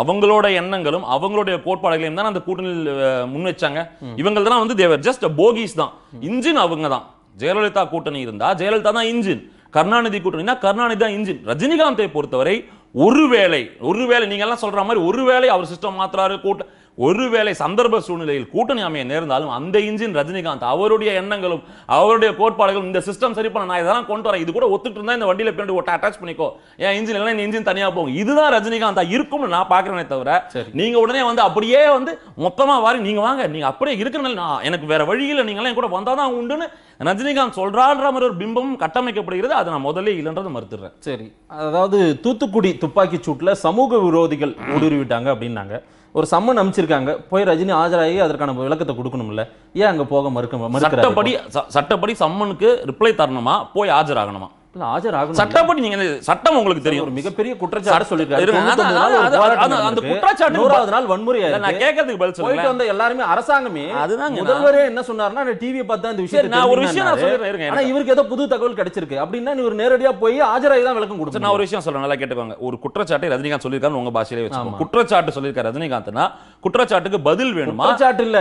அவங்களோட எண்ணங்களும் அவங்களுடைய கோட்பாடுகளையும் தான் அந்த கூட்டணியில் முன் வச்சாங்க. இவங்க தான் வந்து தேவர் ஜஸ்ட் போகிஸ் தான். இன்ஜின் அவங்க தான். ஜெயலலிதா கூட்டணி இருந்தா ஜெயலலிதா தான் இன்ஜின். கருணாநிதி கூட்டணினா கருணாநிதி தான் இன்ஜின். ரஜினிகாந்தை பொறுத்தவரை ஒருவேளை ஒருவேளை நீங்க எல்லாம் சொல்ற மாதிரி ஒருவேளை அவர் சிஸ்டம் மாத்துறாரு கூட்ட ஒருவேளை சந்தர்ப்ப சூழ்நிலையில் கூட்டணி அமைய நேர்ந்தாலும் அந்த இன்ஜின் ரஜினிகாந்த் அவருடைய எண்ணங்களும் அவருடைய கோட்பாடுகளும் இந்த சிஸ்டம் சரி பண்ண நான் இதெல்லாம் கொண்டு வரேன். இது கூட ஒத்துட்டு இருந்தா இந்த வண்டியில பின்னாடி ஒட்ட அட்டாச் பண்ணிக்கோ. என் இன்ஜின் இல்லைன்னா இந்த இன்ஜின் தனியா போகும். இதுதான் ரஜினிகாந்தா இருக்கும்னு நான் பாக்குறேனே தவிர. நீங்க உடனே வந்து அப்படியே வந்து மொத்தமா வாரி நீங்க வாங்க. நீங்க அப்படியே இருக்கிறனால நான் எனக்கு வேற வழியில் நீங்க எல்லாம் என் கூட வந்தாதான் உண்டுன்னு ரஜினிகாந்த் சொல்றான்ற மாதிரி ஒரு பிம்பம் கட்டமைக்கப்படுகிறது. அதை நான் முதல்ல இல்லைன்றதை மறுத்துறேன் சரி. அதாவது தூத்துக்குடி துப்பாக்கி சூட்ல சமூக விரோதிகள் ஊடுருவிட்டாங்க அப்படின்னாங்க. ஒரு சம்மன் அமைச்சிருக்காங்க போய் ரஜினி ஆஜராகி அதற்கான விளக்கத்தை கொடுக்கணும்ல. ஏன் அங்க போக மறுக்க சட்டப்படி சட்டப்படி சம்மனுக்கு ரிப்ளை தரணுமா? போய் ஆஜராகணுமா? சட்டப்படி நீங்க சட்டம் உங்களுக்கு ஒரு மிகப்பெரிய குற்றச்சாட்டு சட்ட- சொல்லிருக்காரு இருங்க, அதான், 99 நாள் அந்த நூறாவது நான் கேட்கறதுக்கு பதில் சொல்லுங்க. வந்த எல்லாருமே அரசாங்கமே அதுதாங்க. நான்- முதல்வரே என்ன சொன்னாருன்னா நான் டிவியை பார்த்து தான் இந்த விஷயத்தை சரி, நான் ஒரு விஷயம் நான் தெரிஞ்சுக்கினாரு. சொல்லிடுறேன், இருங்க, ஆனா இவருக்கு ஏதோ புது தகவல் கிடைச்சிருக்கு. அப்படின்னா இவர் நேரடியா போய் ஆஜராகி தான் விளக்கம் சரி, நான் ஒரு விஷயம் சொல்றேன் நல்லா கேட்டுக்கோங்க. ஒரு குற்றச்சாட்டை ரஜினிகாந்த் சொல்லியிருக்காரு உங்க பாஷையிலே. குற்றச்சாட்டு சொல்லியிருக்காரு ரஜினிகாந்த்னா குற்றச்சாட்டுக்கு பதில் வேணுமா? குற்றச்சாட்டு இல்ல.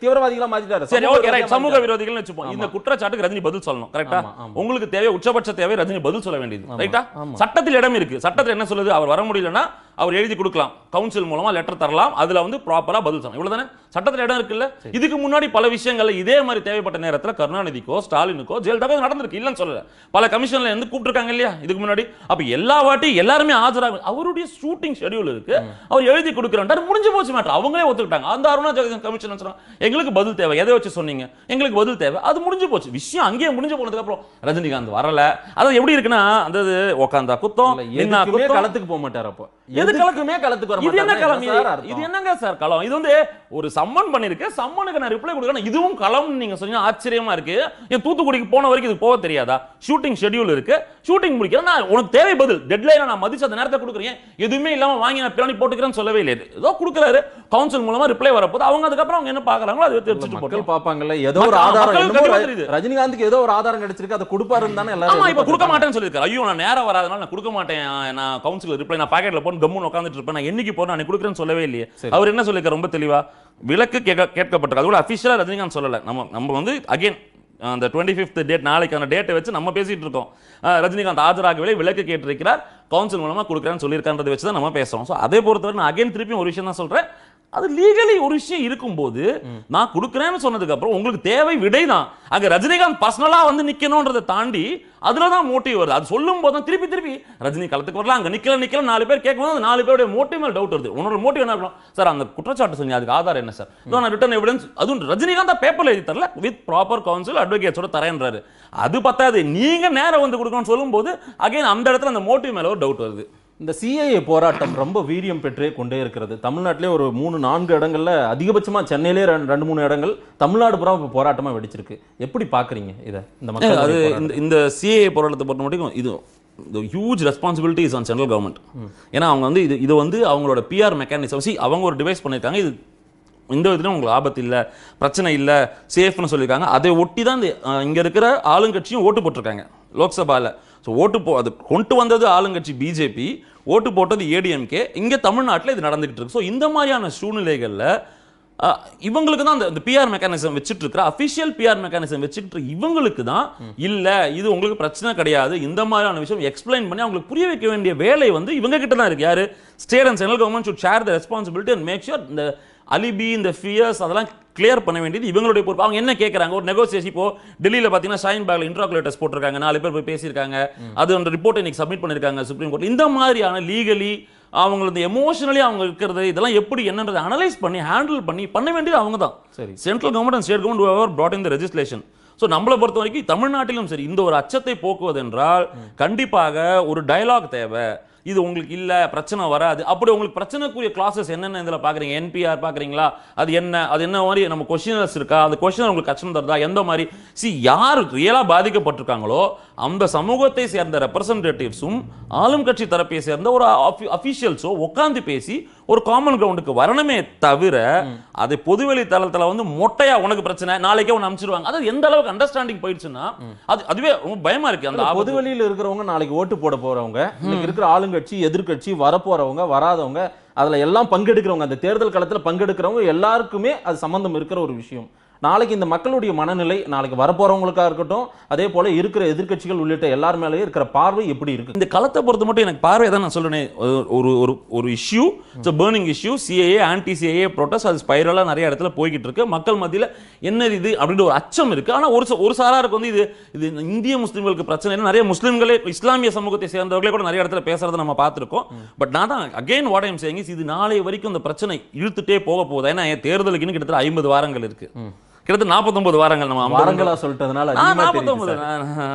தீவிரவாதிகளா மாத்திட்டாரு. சரி சமூக ஓகே சமூக. விரோதிகள்னு வச்சுப்போம். இந்த குற்றச்சாட்டுக்கு ரஜினி பதில் சொல்லணும் கரெக்டா ஆமா. உங்களுக்கு தேவை உச்சபட்ச தேவை ரஜினி பதில் சொல்ல வேண்டியது. ரைட்டா சட்டத்தில் இடம் இருக்கு. சட்டத்தில் என்ன சொல்லுது? அவர் வர முடியலன்னா அவர் எழுதி கொடுக்கலாம். கவுன்சில் மூலமா லெட்டர் தரலாம். அதுல வந்து ப்ராப்பரா பதில் சொல்லணும் இவ்வளவுதானே சட்டத்தில் இடம் இருக்குல்ல? இதுக்கு முன்னாடி பல விஷயங்கள்ல இதே மாதிரி தேவைப்பட்ட நேரத்துல கருணாநிதிக்கோ ஸ்டாலினுக்கோ ஜெயலலிதாக்கோ நடந்திருக்கு. இல்லைன்னு சொல்லல. பல கமிஷன்ல இருந்து கூப்பிட்டுருக்காங்க இல்லையா? இதுக்கு முன்னாடி. அப்ப எல்லா வாட்டி எல்லாருமே ஆஜராக அவருடைய ஷூட்டிங் ஷெட்யூல் இருக்கு. அவர் எழுதி கொடுக்குறாரு முடிஞ்சு போச்சு மேட்டர் அவங்களே ஒத்துக்கிட்டாங்க. அந்த அருணா ஜெகதீசன் கமிஷன் சொன்னாங்க எங்களுக்கு பதில் தேவை. எதை வச்சு சொன்னீங்க? எங்களுக்கு பதில் தேவை. அது முடிஞ்சு போச்சு. விஷயம் அங்கேயே முடிஞ்சு போனதுக்கு அப்புறம் ரஜினிகாந்த் வரல. அதாவது எப்படி இருக்குன்னா அந்த உக்காந்தா குத்தம். களத்துக்கு போக மாட்டாரு அப்போ. எது எதுக்குமே களத்துக்கு வர இது என்ன இது? என்னங்க சார் களம் இது வந்து ஒரு சம்மன் பண்ணிருக்கேன் சம்மனுக்கு நான் ரிப்ளை கொடுக்குறேன். இதுவும் களம் நீங்க சொன்னீங்க ஆச்சரியமா இருக்கு. என் தூத்துக்குடிக்கு போன வரைக்கும் இது போக தெரியாதா? ஷூட்டிங் ஷெட்யூல் இருக்கு. ஷூட்டிங் முடிக்கிறேன் நான் உனக்கு தேவை பதில். டெட்லைனை நான் மதிச்சு அந்த நேரத்தை கொடுக்குறேன். எதுவுமே இல்லாம வாங்கி நான் பின்னாடி போட்டுக்கிறேன்னு சொல்லவே இல்லை. ஏதோ கொடுக்குறாரு. கவுன்சில் மூலமா ரிப்ளை வரப்போது. அவங்க அதுக்கப்புறம் அவங்க என்ன பாக்குறாங்களோ அதை தெரிஞ்சுட்டு மக்கள் போட்டோம் பாப்பாங்கல்ல ஏதோ ஒரு ஆதாரம். ரஜினிகாந்துக்கு ஏதோ ஒரு ஆதாரம் கிடைச்சிருக்கு அதை கொடுப்பாருன்னு தானே எல்லாரும் இப்ப கொடுக்க. மாட்டேன்னு சொல்லியிருக்காரு. ஐயோ நான் நேரம் வராதனால நான் கொடுக்க மாட்டேன். நான் கவுன்சில் ரிப்ளை நான் பாக்கெட்ல போட்டு கம்முன்னு உட்காந்துட்டு இருப்பேன். நான் என்னைக்கு போறேன் நான் கொடுக்குறேன்னு சொல்லவே இல்லையே. அவர் என்ன சொல்லியிருக்காரு? ரொம்ப தெளிவா விலக்கு கேட்க கேட்கப்பட்டிருக்கு. அது கூட அஃபிஷியலா ரஜினிகாந்த் சொல்லலை. நம்ம நம்ம வந்து அகெயின் அந்த டுவெண்ட்டி ஃபிஃப்த் டேட் நாளைக்கான டேட்டை வச்சு நம்ம பேசிட்டு இருக்கோம். ரஜினிகாந்த் ஆஜராகவில்லை விலக்கு கேட்டிருக்கிறார். கவுன்சில் மூலமா கொடுக்குறேன்னு சொல்லியிருக்கான்றதை வச்சு தான் நம்ம பேசுறோம். ஸோ அதே பொறுத்தவரை நான் அகைன் திருப்பி ஒரு விஷயம் தான் சொல்றேன். அது லீகலி ஒரு விஷயம் இருக்கும்போது நான் கொடுக்குறேன்னு சொன்னதுக்கு அப்புறம் உங்களுக்கு தேவை விடை தான். அங்க ரஜினிகாந்த் பர்சனலா வந்து நிக்கணும்ன்றதை தாண்டி அதுல தான் மோட்டிவ் வருது. அது சொல்லும் போது தான் திருப்பி திருப்பி ரஜினி களத்துக்கு வரலாம் அங்க நிக்கல நிக்கல நாலு பேர் கேட்கும்போது நாலு பேருடைய மோட்டிவ் மேல டவுட் வருது. உன்னோட மோட்டிவ் என்ன இருக்கணும் சார் அந்த குற்றச்சாட்டு சொன்னீங்க அதுக்கு ஆதாரம் என்ன சார்? இதோ நான் ரிட்டன் எவிடன்ஸ் அதுவும் ரஜினிகாந்த் பேப்பர்ல எழுதி தரல வித் ப்ராப்பர் கவுன்சில் அட்வொகேட்ஸோட தரேன்றாரு. அது பத்தாது. நீங்க நேரம் வந்து கொடுக்கணும்னு சொல்லும்போது அகைன் அந்த இடத்துல அந்த மோட்டிவ் மேல ஒரு டவுட் வருது. இந்த சிஏஏ போராட்டம் ரொம்ப வீரியம் பெற்றே கொண்டே இருக்கிறது. தமிழ்நாட்டிலே ஒரு மூணு நான்கு இடங்கள்ல அதிகபட்சமா சென்னையிலே ரெண்டு ரெண்டு மூணு இடங்கள் தமிழ்நாடு புறம் இப்போ போராட்டமா வெடிச்சிருக்கு. எப்படி பாக்குறீங்க இதை? இந்த மக்கள் அது? இந்த இந்த சிஏ போராட்டத்தை பொறுத்த மட்டும் இது the huge responsibility is on central government ஏன்னா அவங்க வந்து இது இது வந்து அவங்களோட பிஆர் மெக்கானிசம் சி அவங்க ஒரு டிவைஸ் பண்ணியிருக்காங்க. இது இந்த விதத்துலையும் உங்களுக்கு ஆபத்து இல்லை பிரச்சனை இல்லை சேஃப்னு சொல்லியிருக்காங்க. அதை ஒட்டி தான் இந்த இங்க இருக்கிற ஆளுங்கட்சியும் ஓட்டு போட்டிருக்காங்க லோக்சபால. ஸோ ஓட்டு போ அது கொண்டு வந்தது ஆளுங்கட்சி பிஜேபி ஓட்டு போட்டது ஏடிஎம்கே இங்கே தமிழ்நாட்டில் இது நடந்துகிட்டு இருக்கு. ஸோ இந்த மாதிரியான சூழ்நிலைகளில் இவங்களுக்கு தான் அந்த பிஆர் மெக்கானிசம் வச்சுட்டு இருக்கிற அஃபிஷியல் பிஆர் மெக்கானிசம் வச்சுட்டு இவங்களுக்கு தான் இல்ல இது உங்களுக்கு பிரச்சனை கிடையாது. இந்த மாதிரியான விஷயம் எக்ஸ்பிளைன் பண்ணி அவங்களுக்கு புரிய வைக்க வேண்டிய வேலை வந்து இவங்க கிட்ட தான் இருக்கு. யாரு? State and central government should share the responsibility and make sure இந்த அலிபி இந்த ஃபியர்ஸ் அதெல்லாம் கிளியர் பண்ண வேண்டியது இவங்களுடைய பொறுப்பு. அவங்க என்ன கேட்கறாங்க ஒரு நெகோசியேஷன் இப்போ டெல்லியில பாத்தீங்கன்னா ஷைன் பேக்ல இன்ட்ராகுலேட்டர்ஸ் போட்டிருக்காங்க. நாலு பேர் போய் பேசியிருக்காங்க. அது அந்த ரிப்போர்ட் இன்னைக்கு சப்மிட் பண்ணிருக்காங்க சுப்ரீம் கோர்ட் இந்த மாதிரியான லீகலி அவங்களது எமோஷனலி அவங்க இருக்கிறது இதெல்லாம் எப்படி என்னன்றதை அனலைஸ் பண்ணி ஹேண்டில் பண்ணி பண்ண வேண்டியது அவங்க தான் சரி. Central government and state government brought in the legislation so நம்மளை பொறுத்த வரைக்கும் தமிழ்நாட்டிலும் சரி இந்த ஒரு அச்சத்தை போக்குவது என்றால் கண்டிப்பாக ஒரு டயலாக் தேவை. இது உங்களுக்கு இல்லை பிரச்சனை வராது. அப்படி உங்களுக்கு பிரச்சனைக்குரிய கிளாஸஸ் என்னென்ன இதில் பார்க்குறீங்க என்பிஆர் பார்க்குறீங்களா அது என்ன? அது என்ன மாதிரி நம்ம கொஸ்டினர்ஸ் இருக்கா? அந்த கொஸ்டினர் உங்களுக்கு கஷ்டம் தருதா? எந்த மாதிரி? சி யார் ரியலாக பாதிக்கப்பட்டிருக்காங்களோ அந்த சமூகத்தை சேர்ந்த ரெப்ரசன்டேட்டிவ்ஸும் ஆளும் கட்சி தரப்பை சேர்ந்த ஒரு அபிஷியல்ஸோ உட்காந்து பேசி ஒரு காமன் கிரவுண்டுக்கு வரணுமே தவிர அதை பொதுவெளி தளத்துல வந்து மொட்டையா உனக்கு பிரச்சனை நாளைக்கே ஒன்று அனுப்பிச்சிருவாங்க அது எந்த அளவுக்கு அண்டர்ஸ்டாண்டிங் போயிடுச்சுன்னா அது அதுவே ரொம்ப பயமா இருக்கு அந்த. பொதுவெளியில் இருக்கிறவங்க நாளைக்கு ஓட்டு போட போறவங்க இன்னைக்கு இருக்கிற ஆளுங்கட்சி எதிர்க்கட்சி வரப்போறவங்க வராதவங்க அதுல எல்லாம் பங்கெடுக்கிறவங்க அந்த தேர்தல் களத்துல பங்கெடுக்கிறவங்க எல்லாருக்குமே அது சம்பந்தம் இருக்கிற ஒரு விஷயம். நாளைக்கு இந்த மக்களுடைய மனநிலை நாளைக்கு வரப்போறவங்களுக்கா இருக்கட்டும் அதே போல இருக்கிற எதிர்க்கட்சிகள் உள்ளிட்ட எல்லார் மேலேயும் இருக்கிற பார்வை எப்படி இருக்கு? இந்த களத்தை பொறுத்த மட்டும் எனக்கு பார்வை தான் நான் சொல்றேனே. ஒரு- ஒரு ஒரு issue it's burning issue CAA anti CAA protest அது ஸ்பைரலாக நிறைய இடத்துல போய்கிட்டு இருக்கு. மக்கள் மத்தியில் என்ன இது அப்படின்ற ஒரு அச்சம் இருக்கு. ஆனா ஒரு ச- ஒரு சாராருக்கு வந்து இது இது இந்திய முஸ்லிம்களுக்கு பிரச்சனை. நிறைய முஸ்லிம்களே இஸ்லாமிய சமூகத்தை சேர்ந்தவர்களே கூட நிறைய இடத்துல பேசுறதை நம்ம பார்த்திருக்கோம். பட் நான் தான் அகைன் வாட் ஐம் சேயிங் இது நாளை வரைக்கும் இந்த பிரச்சனை இழுத்துட்டே போக போகுது? ஏன்னா என் தேர்தலுக்கு இன்னும் கிட்டத்தட்ட ஐம்பது வாரங்கள் இருக்கு. கிட்டத்தட்ட நாற்பத்தொன்பது வாரங்கள் நம்ம 50 வாரங்களா சொல்லிட்டதுனால ஆ, அதிகமா தெரியுது 49 சார்.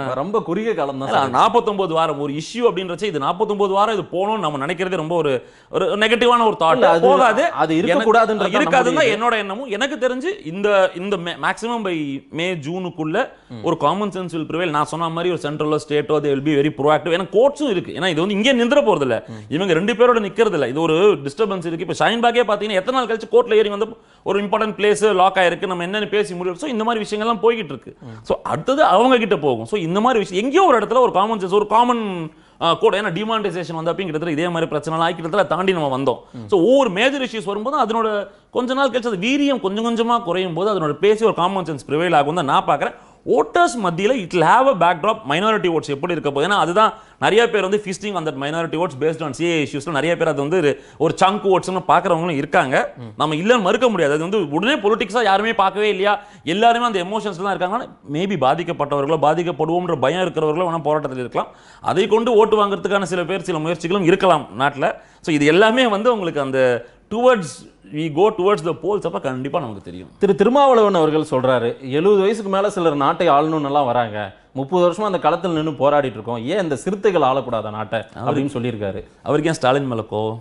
நான் ரொம்ப குறுகிய காலம் தான் சார். நாற்பத்தொன்பது வாரம் ஒரு இஷ்யூ அப்படின்றச்ச இது நாற்பத்தொன்பது வாரம் இது போகணும்னு நம்ம நினைக்கிறதே ரொம்ப ஒரு ஒரு நெகட்டிவான ஒரு தாட் போகாது. அது இருக்கக்கூடாதுன்றது தான் இருக்காதுன்னு என்னோட எண்ணமும் எனக்கு தெரிஞ்சு இந்த இந்த மேக்ஸிமம் பை மே. ஜூனுக்குள்ள ஒரு காமன் சென்ஸ் வில் ப்ரிவேல் நான் சொன்ன மாதிரி ஒரு சென்ட்ரலோ ஸ்டேட்டோ they will be very proactive ஏன்னா கோர்ட்ஸும் இருக்கு. ஏன்னா இது வந்து இங்கே நிந்திர போறது இல்ல இவங்க ரெண்டு பேரோட நிக்கிறது இல்ல இது ஒரு டிஸ்டர்பன்ஸ் இருக்கு. இப்போ ஷைன் பாக்கே பாத்தீங்கன்னா எத்தனை நாள் கழிச்சு கோர்ட்ல ஏறி வந்து ஒரு இம்பார்ட்டன்ட் பிளேஸ் லாக் ஆயிருக்கு. நம்ம என்னன்னு பேசி முடியும் ஸோ இந்த மாதிரி விஷயங்கள்லாம் போய்கிட்டு இருக்கு ஸோ அடுத்தது அவங்க கிட்ட போகும். ஸோ இந்த மாதிரி விஷயம் எங்கேயோ ஒரு இடத்துல ஒரு காமன் சென்ஸ் ஒரு காமன் கூட ஏன்னா டிமானிட்டைசேஷன் வந்தப்பையும் கிட்டத்தட்ட இதே மாதிரி பிரச்சனை ஆக்கிட்டத்துல தாண்டி நம்ம வந்தோம். ஸோ ஒவ்வொரு மேஜர் இஷ்யூஸ் வரும்போது அதனோட கொஞ்ச நாள் கழிச்சு அது வீரியம் கொஞ்சம் கொஞ்சமா குறையும் போது அதனோட பேசி ஒரு காமன் சென்ஸ் ப்ரிவைல் ஆகும் தான் நான் பார்க்குறேன் ஓட்டர்ஸ் மத்தியில் it have a backdrop minority votes எப்படி இருக்க போகுது? ஏன்னா அதுதான் நிறைய பேர் வந்து ஃபிஸ்டிங் அந்த minority votes based on CA இஷ்யூஸ்ல நிறைய பேர் அது வந்து ஒரு- சங்க் ஓட்ஸ்னு பார்க்குறவங்களும் இருக்காங்க. நம்ம இல்லைன்னு மறுக்க முடியாது. அது வந்து உடனே பொலிட்டிக்ஸாக யாருமே பார்க்கவே இல்லையா? எல்லாருமே அந்த எமோஷன்ஸ் தான் இருக்காங்கன்னா மேபி பாதிக்கப்பட்டவர்களோ பாதிக்கப்படுவோம்ன்ற பயம் இருக்கிறவர்களோ வேணால் போராட்டத்தில் இருக்கலாம். அதை கொண்டு ஓட்டு வாங்குறதுக்கான சில பேர் சில முயற்சிகளும் இருக்கலாம் நாட்டில். ஸோ இது எல்லாமே வந்து உங்களுக்கு அந்த towards we go towards the polls அப்போ கண்டிப்பா நமக்கு தெரியும். திரு திருமாவளவன் அவர்கள் சொல்றாரு எழுபது வயசுக்கு மேல சிலர் நாட்டை ஆளணும்னு எல்லாம் வராங்க. முப்பது வருஷமா அந்த களத்தில் நின்று போராடிட்டு இருக்கோம். ஏன் இந்த சிறுத்தைகள் ஆளக்கூடாத நாட்டை? அப்படின்னு சொல்லியிருக்காரு. அவருக்கு ஏன் ஸ்டாலின் மேல கோவம்.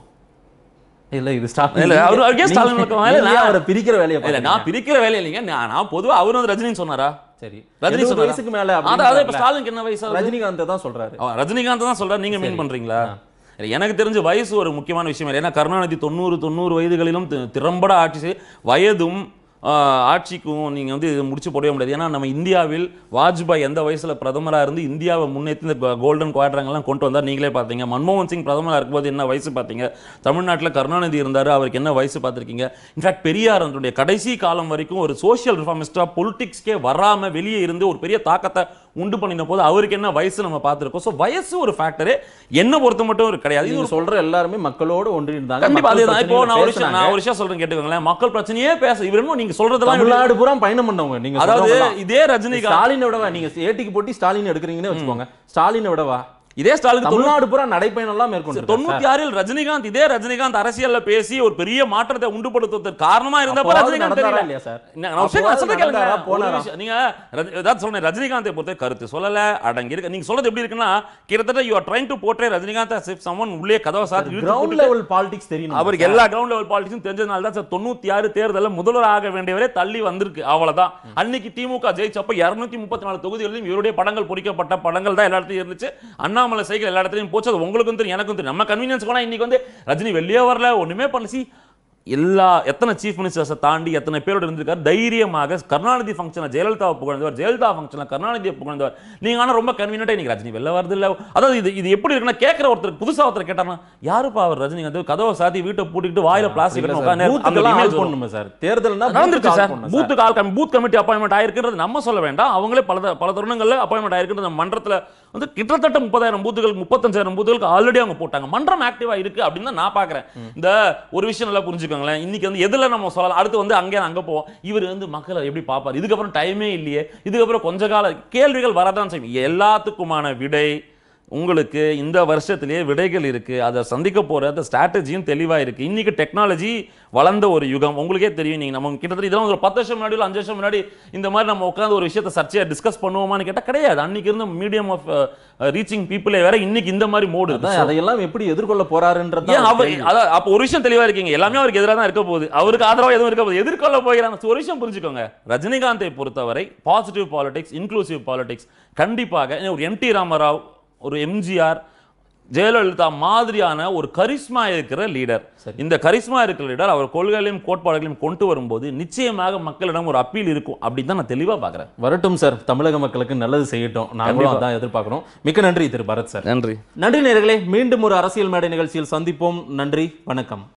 இல்ல இது ஸ்டாலின். இல்ல, அவரு- அவருக்கே ஸ்டாலின் நீங்க நான் அவரை பிரிக்கிற வேலையை இல்ல நான் பிரிக்கிற வேலை இல்லைங்க. நான் நான் பொதுவா அவர் வந்து ரஜினின்னு சொன்னாரா? சரி. ரஜினி? வயசுக்கு மேல இப்ப. ஸ்டாலினுக்கு என்ன வயசு? ரஜினிகாந்த் தான் சொல்றாரு. ரஜினிகாந்த் தான் சொல்றாரு. நீங்க மீன் பண்றீங்களா? எனக்கு தெரிஞ்ச வயசு ஒரு முக்கியமான விஷயம் இல்லை. ஏன்னா கருணாநிதி தொண்ணூறு தொண்ணூறு வயதுகளிலும் திறம்பட ஆட்சி வயதும் ஆட்சிக்கும் நீங்கள் வந்து இது முடிச்சு போடவே முடியாது. ஏன்னா நம்ம இந்தியாவில் வாஜ்பாய் எந்த வயசில் பிரதமராக இருந்து இந்தியாவை முன்னேற்றி இந்த கோல்டன் குவாட்ரங்கெல்லாம் கொண்டு வந்தார் நீங்களே பார்த்தீங்க. மன்மோகன் சிங் பிரதமராக இருக்கும்போது என்ன வயசு பார்த்தீங்க? தமிழ்நாட்டில் கருணாநிதி இருந்தார் அவருக்கு என்ன வயசு பார்த்துருக்கீங்க? இன்ஃபேக்ட் பெரியார் அதனுடைய கடைசி காலம் வரைக்கும் ஒரு சோஷியல் ரிஃபார்மிஸ்டாக பொலிட்டிக்ஸ்க்கே வராமல் வெளியே இருந்து ஒரு பெரிய தாக்கத்தை உண்டு பண்ணின போது அவருக்கு என்ன வயசு நம்ம பார்த்திருக்கோம். ஸோ வயசு ஒரு ஃபேக்டரு என்ன பொறுத்த மட்டும் ஒரு கிடையாது. இது சொல்ற எல்லாருமே மக்களோடு ஒன்றி இருந்தாங்க கண்டிப்பா அதேதான். இப்போ நான் ஒரு விஷயம் நான் ஒரு விஷயம் சொல்றேன் கேட்டுக்கோங்களேன். மக்கள் பிரச்சனையே பேச இவர் என்னமோ நீங்க சொல்றதெல்லாம் தமிழ்நாடு பூரா பயணம் பண்ணவங்க. நீங்க அதாவது. இதே ரஜினிகாந்த் ஸ்டாலினை விடவா நீங்க ஏட்டிக்கு போட்டி ஸ்டாலின் எடுக்கிறீங்கன்னு வச்சுக்கோங்க. ஸ்டாலினை விடவா இதே ஸ்டாலின் தமிழ்நாடு பூரா நடைப்பயணம் எல்லாம் மேற்கொண்டு தொண்ணூத்தி ஆறில் ரஜினிகாந்த் இதே ரஜினிகாந்த் அரசியல்ல பேசி ஒரு பெரிய மாற்றத்தை உண்டு படுத்துவதற்கு காரணமா இருந்தப்ப ரஜினிகாந்த் தெரியல. இல்லையா சார்? நீங்க ஏதாவது சொல்றேன் ரஜினிகாந்தை பொறுத்த கருத்து சொல்லல அடங்கி இருக்கு நீங்க சொல்றது எப்படி இருக்குன்னா கிட்டத்தட்ட you are trying to portray Rajinikanth if someone உள்ளே கதவை சாத்தி கிரவுண்ட் லெவல் பாலிடிக்ஸ் தெரியும் அவருக்கு எல்லா கிரவுண்ட் லெவல் பாலிடிக்ஸும் தெரிஞ்சதுனால தான் சார் தொண்ணூத்தி ஆறு தேர்தலில் முதல்வர் ஆக வேண்டியவரே தள்ளி வந்திருக்கு அவ்வளவுதான். அன்னைக்கு திமுக ஜெயிச்சப்ப இருநூத்தி முப்பத்தி நாலு தொகுதிகளிலும் இவருடைய படங்கள் பொறிக்கப்பட்ட படங்கள் தான் எல்லா இடத்துலயும் இருந்துச்சு. அண்ணாமலை சைக்கிள் எல்லா இடத்துலையும் போச்சு. அது உங்களுக்கும் தெரியும் எனக்கும் தெரியும். நம்ம கன்வீனியன்ஸ் போனா இன்னைக்கு வந்து ரஜினி வெளியே வரல ஒன்றுமே பண்ணல. சி எல்லா எத்தனை சீஃப் மினிஸ்டர்ஸை தாண்டி எத்தனை பேரோட இருந்திருக்காரு? தைரியமாக கருணாநிதி ஃபங்க்ஷனில் ஜெயலலிதாவை புகழ்ந்தவர் ஜெயலலிதா ஃபங்க்ஷனில் கருணாநிதியை புகழ்ந்தவர். நீங்க ஆனா ரொம்ப கன்வீனியன்ட்டா இன்னைக்கு ரஜினி வெளில வருது இல்ல? அதாவது இது இது எப்படி இருக்குன்னா கேட்குற ஒருத்தர் புதுசா ஒருத்தர் கேட்டாருன்னா யாருப்பா அவர் ரஜினிகாந்த் கதவை சாத்தி வீட்டை பூட்டிட்டு வாயில பிளாஸ்டிக் உட்காந்து சார் தேர்தல்னா நடந்துருச்சு சார். பூத்து கால் பூத் கமிட்டி அப்பாயின்மெண்ட் ஆயிருக்குன்றது நம்ம சொல்ல வேண்டாம். அவங்களே பல பல தருணங்கள்ல அப்பாயின்மெண்ட் ஆயிருக்குன்றது மன்றத்துல வந்து கிட்டத்தட்ட முப்பதாயிரம் பூத்துகள் முப்பத்தஞ்சாயிரம் பூத்துகளுக்கு ஆல்ரெடி அவங்க போட்டாங்க. மன்றம் ஆக்டிவா இருக்கு அப்படின்னு நான் பாக்குறேன். இந்த ஒரு விஷயம் நல்லா வச்சுக்கோங்களேன். இன்னைக்கு வந்து எதுல நம்ம சொல்லலாம்? அடுத்து வந்து அங்கே அங்க போவோம். இவர் வந்து மக்களை எப்படி பார்ப்பார்? இதுக்கப்புறம் டைமே இல்லையே. இதுக்கப்புறம் கொஞ்ச கால கேள்விகள் வரதான் செய்யும். எல்லாத்துக்குமான விடை உங்களுக்கு இந்த வருஷத்திலேயே விடைகள் இருக்கு. அதை சந்திக்க போற அந்த ஸ்ட்ராட்டஜியும் தெளிவா இருக்கு. இன்னைக்கு டெக்னாலஜி வளர்ந்த ஒரு யுகம். உங்களுக்கே தெரியும். நீங்க நம்ம கிட்டத்தட்ட இதெல்லாம் ஒரு பத்து வருஷம் முன்னாடி இல்ல அஞ்சு வருஷம் முன்னாடி இந்த மாதிரி நம்ம உட்காந்து ஒரு விஷயத்தை சர்ச்சையா டிஸ்கஸ் பண்ணுவோமான்னு கேட்டா கிடையாது. அன்னைக்கு இருந்த மீடியம் ஆஃப் ரீச்சிங் பீப்புளே வேற இன்னைக்கு இந்த மாதிரி மோடு அதான் அதையெல்லாம் எப்படி எதிர்கொள்ள போறாருன்றது அவர் அதான் அப்போ ஒரு விஷயம் தெளிவா இருக்கீங்க. எல்லாமே அவருக்கு எதிராக தான் இருக்க போகுது. அவருக்கு ஆதரவா எதுவும் இருக்க போகுது. எதிர்கொள்ள போகிறாங்க. ஒரு விஷயம் புரிஞ்சுக்கோங்க. ரஜினிகாந்தை பொறுத்தவரை பாசிட்டிவ் பாலிடிக்ஸ் இன்க்ளூசிவ் பாலிடிக்ஸ் கண்டிப்பாக ஒரு எம் டி ராமராவ் ஒரு எம்ஜிஆர் ஜெயலலிதா மாதிரியான ஒரு கரிஸ்மா இருக்கிற லீடர். இந்த கரிஸ்மா இருக்கிற லீடர் அவர் கொள்கைகளையும் கோட்பாடுகளையும் கொண்டு வரும்போது நிச்சயமாக மக்களிடம் ஒரு அப்பீல் இருக்கும் அப்படின்னு தான் நான் தெளிவா பார்க்கறேன் வரட்டும் சார். தமிழக மக்களுக்கு நல்லது செய்யட்டும். நாங்களும். அதான் எதிர்பார்க்கிறோம். மிக்க நன்றி திரு பரத் சார். நன்றி. நன்றி நேர்களே. மீண்டும் ஒரு அரசியல் மேடை நிகழ்ச்சியில் சந்திப்போம். நன்றி. வணக்கம்.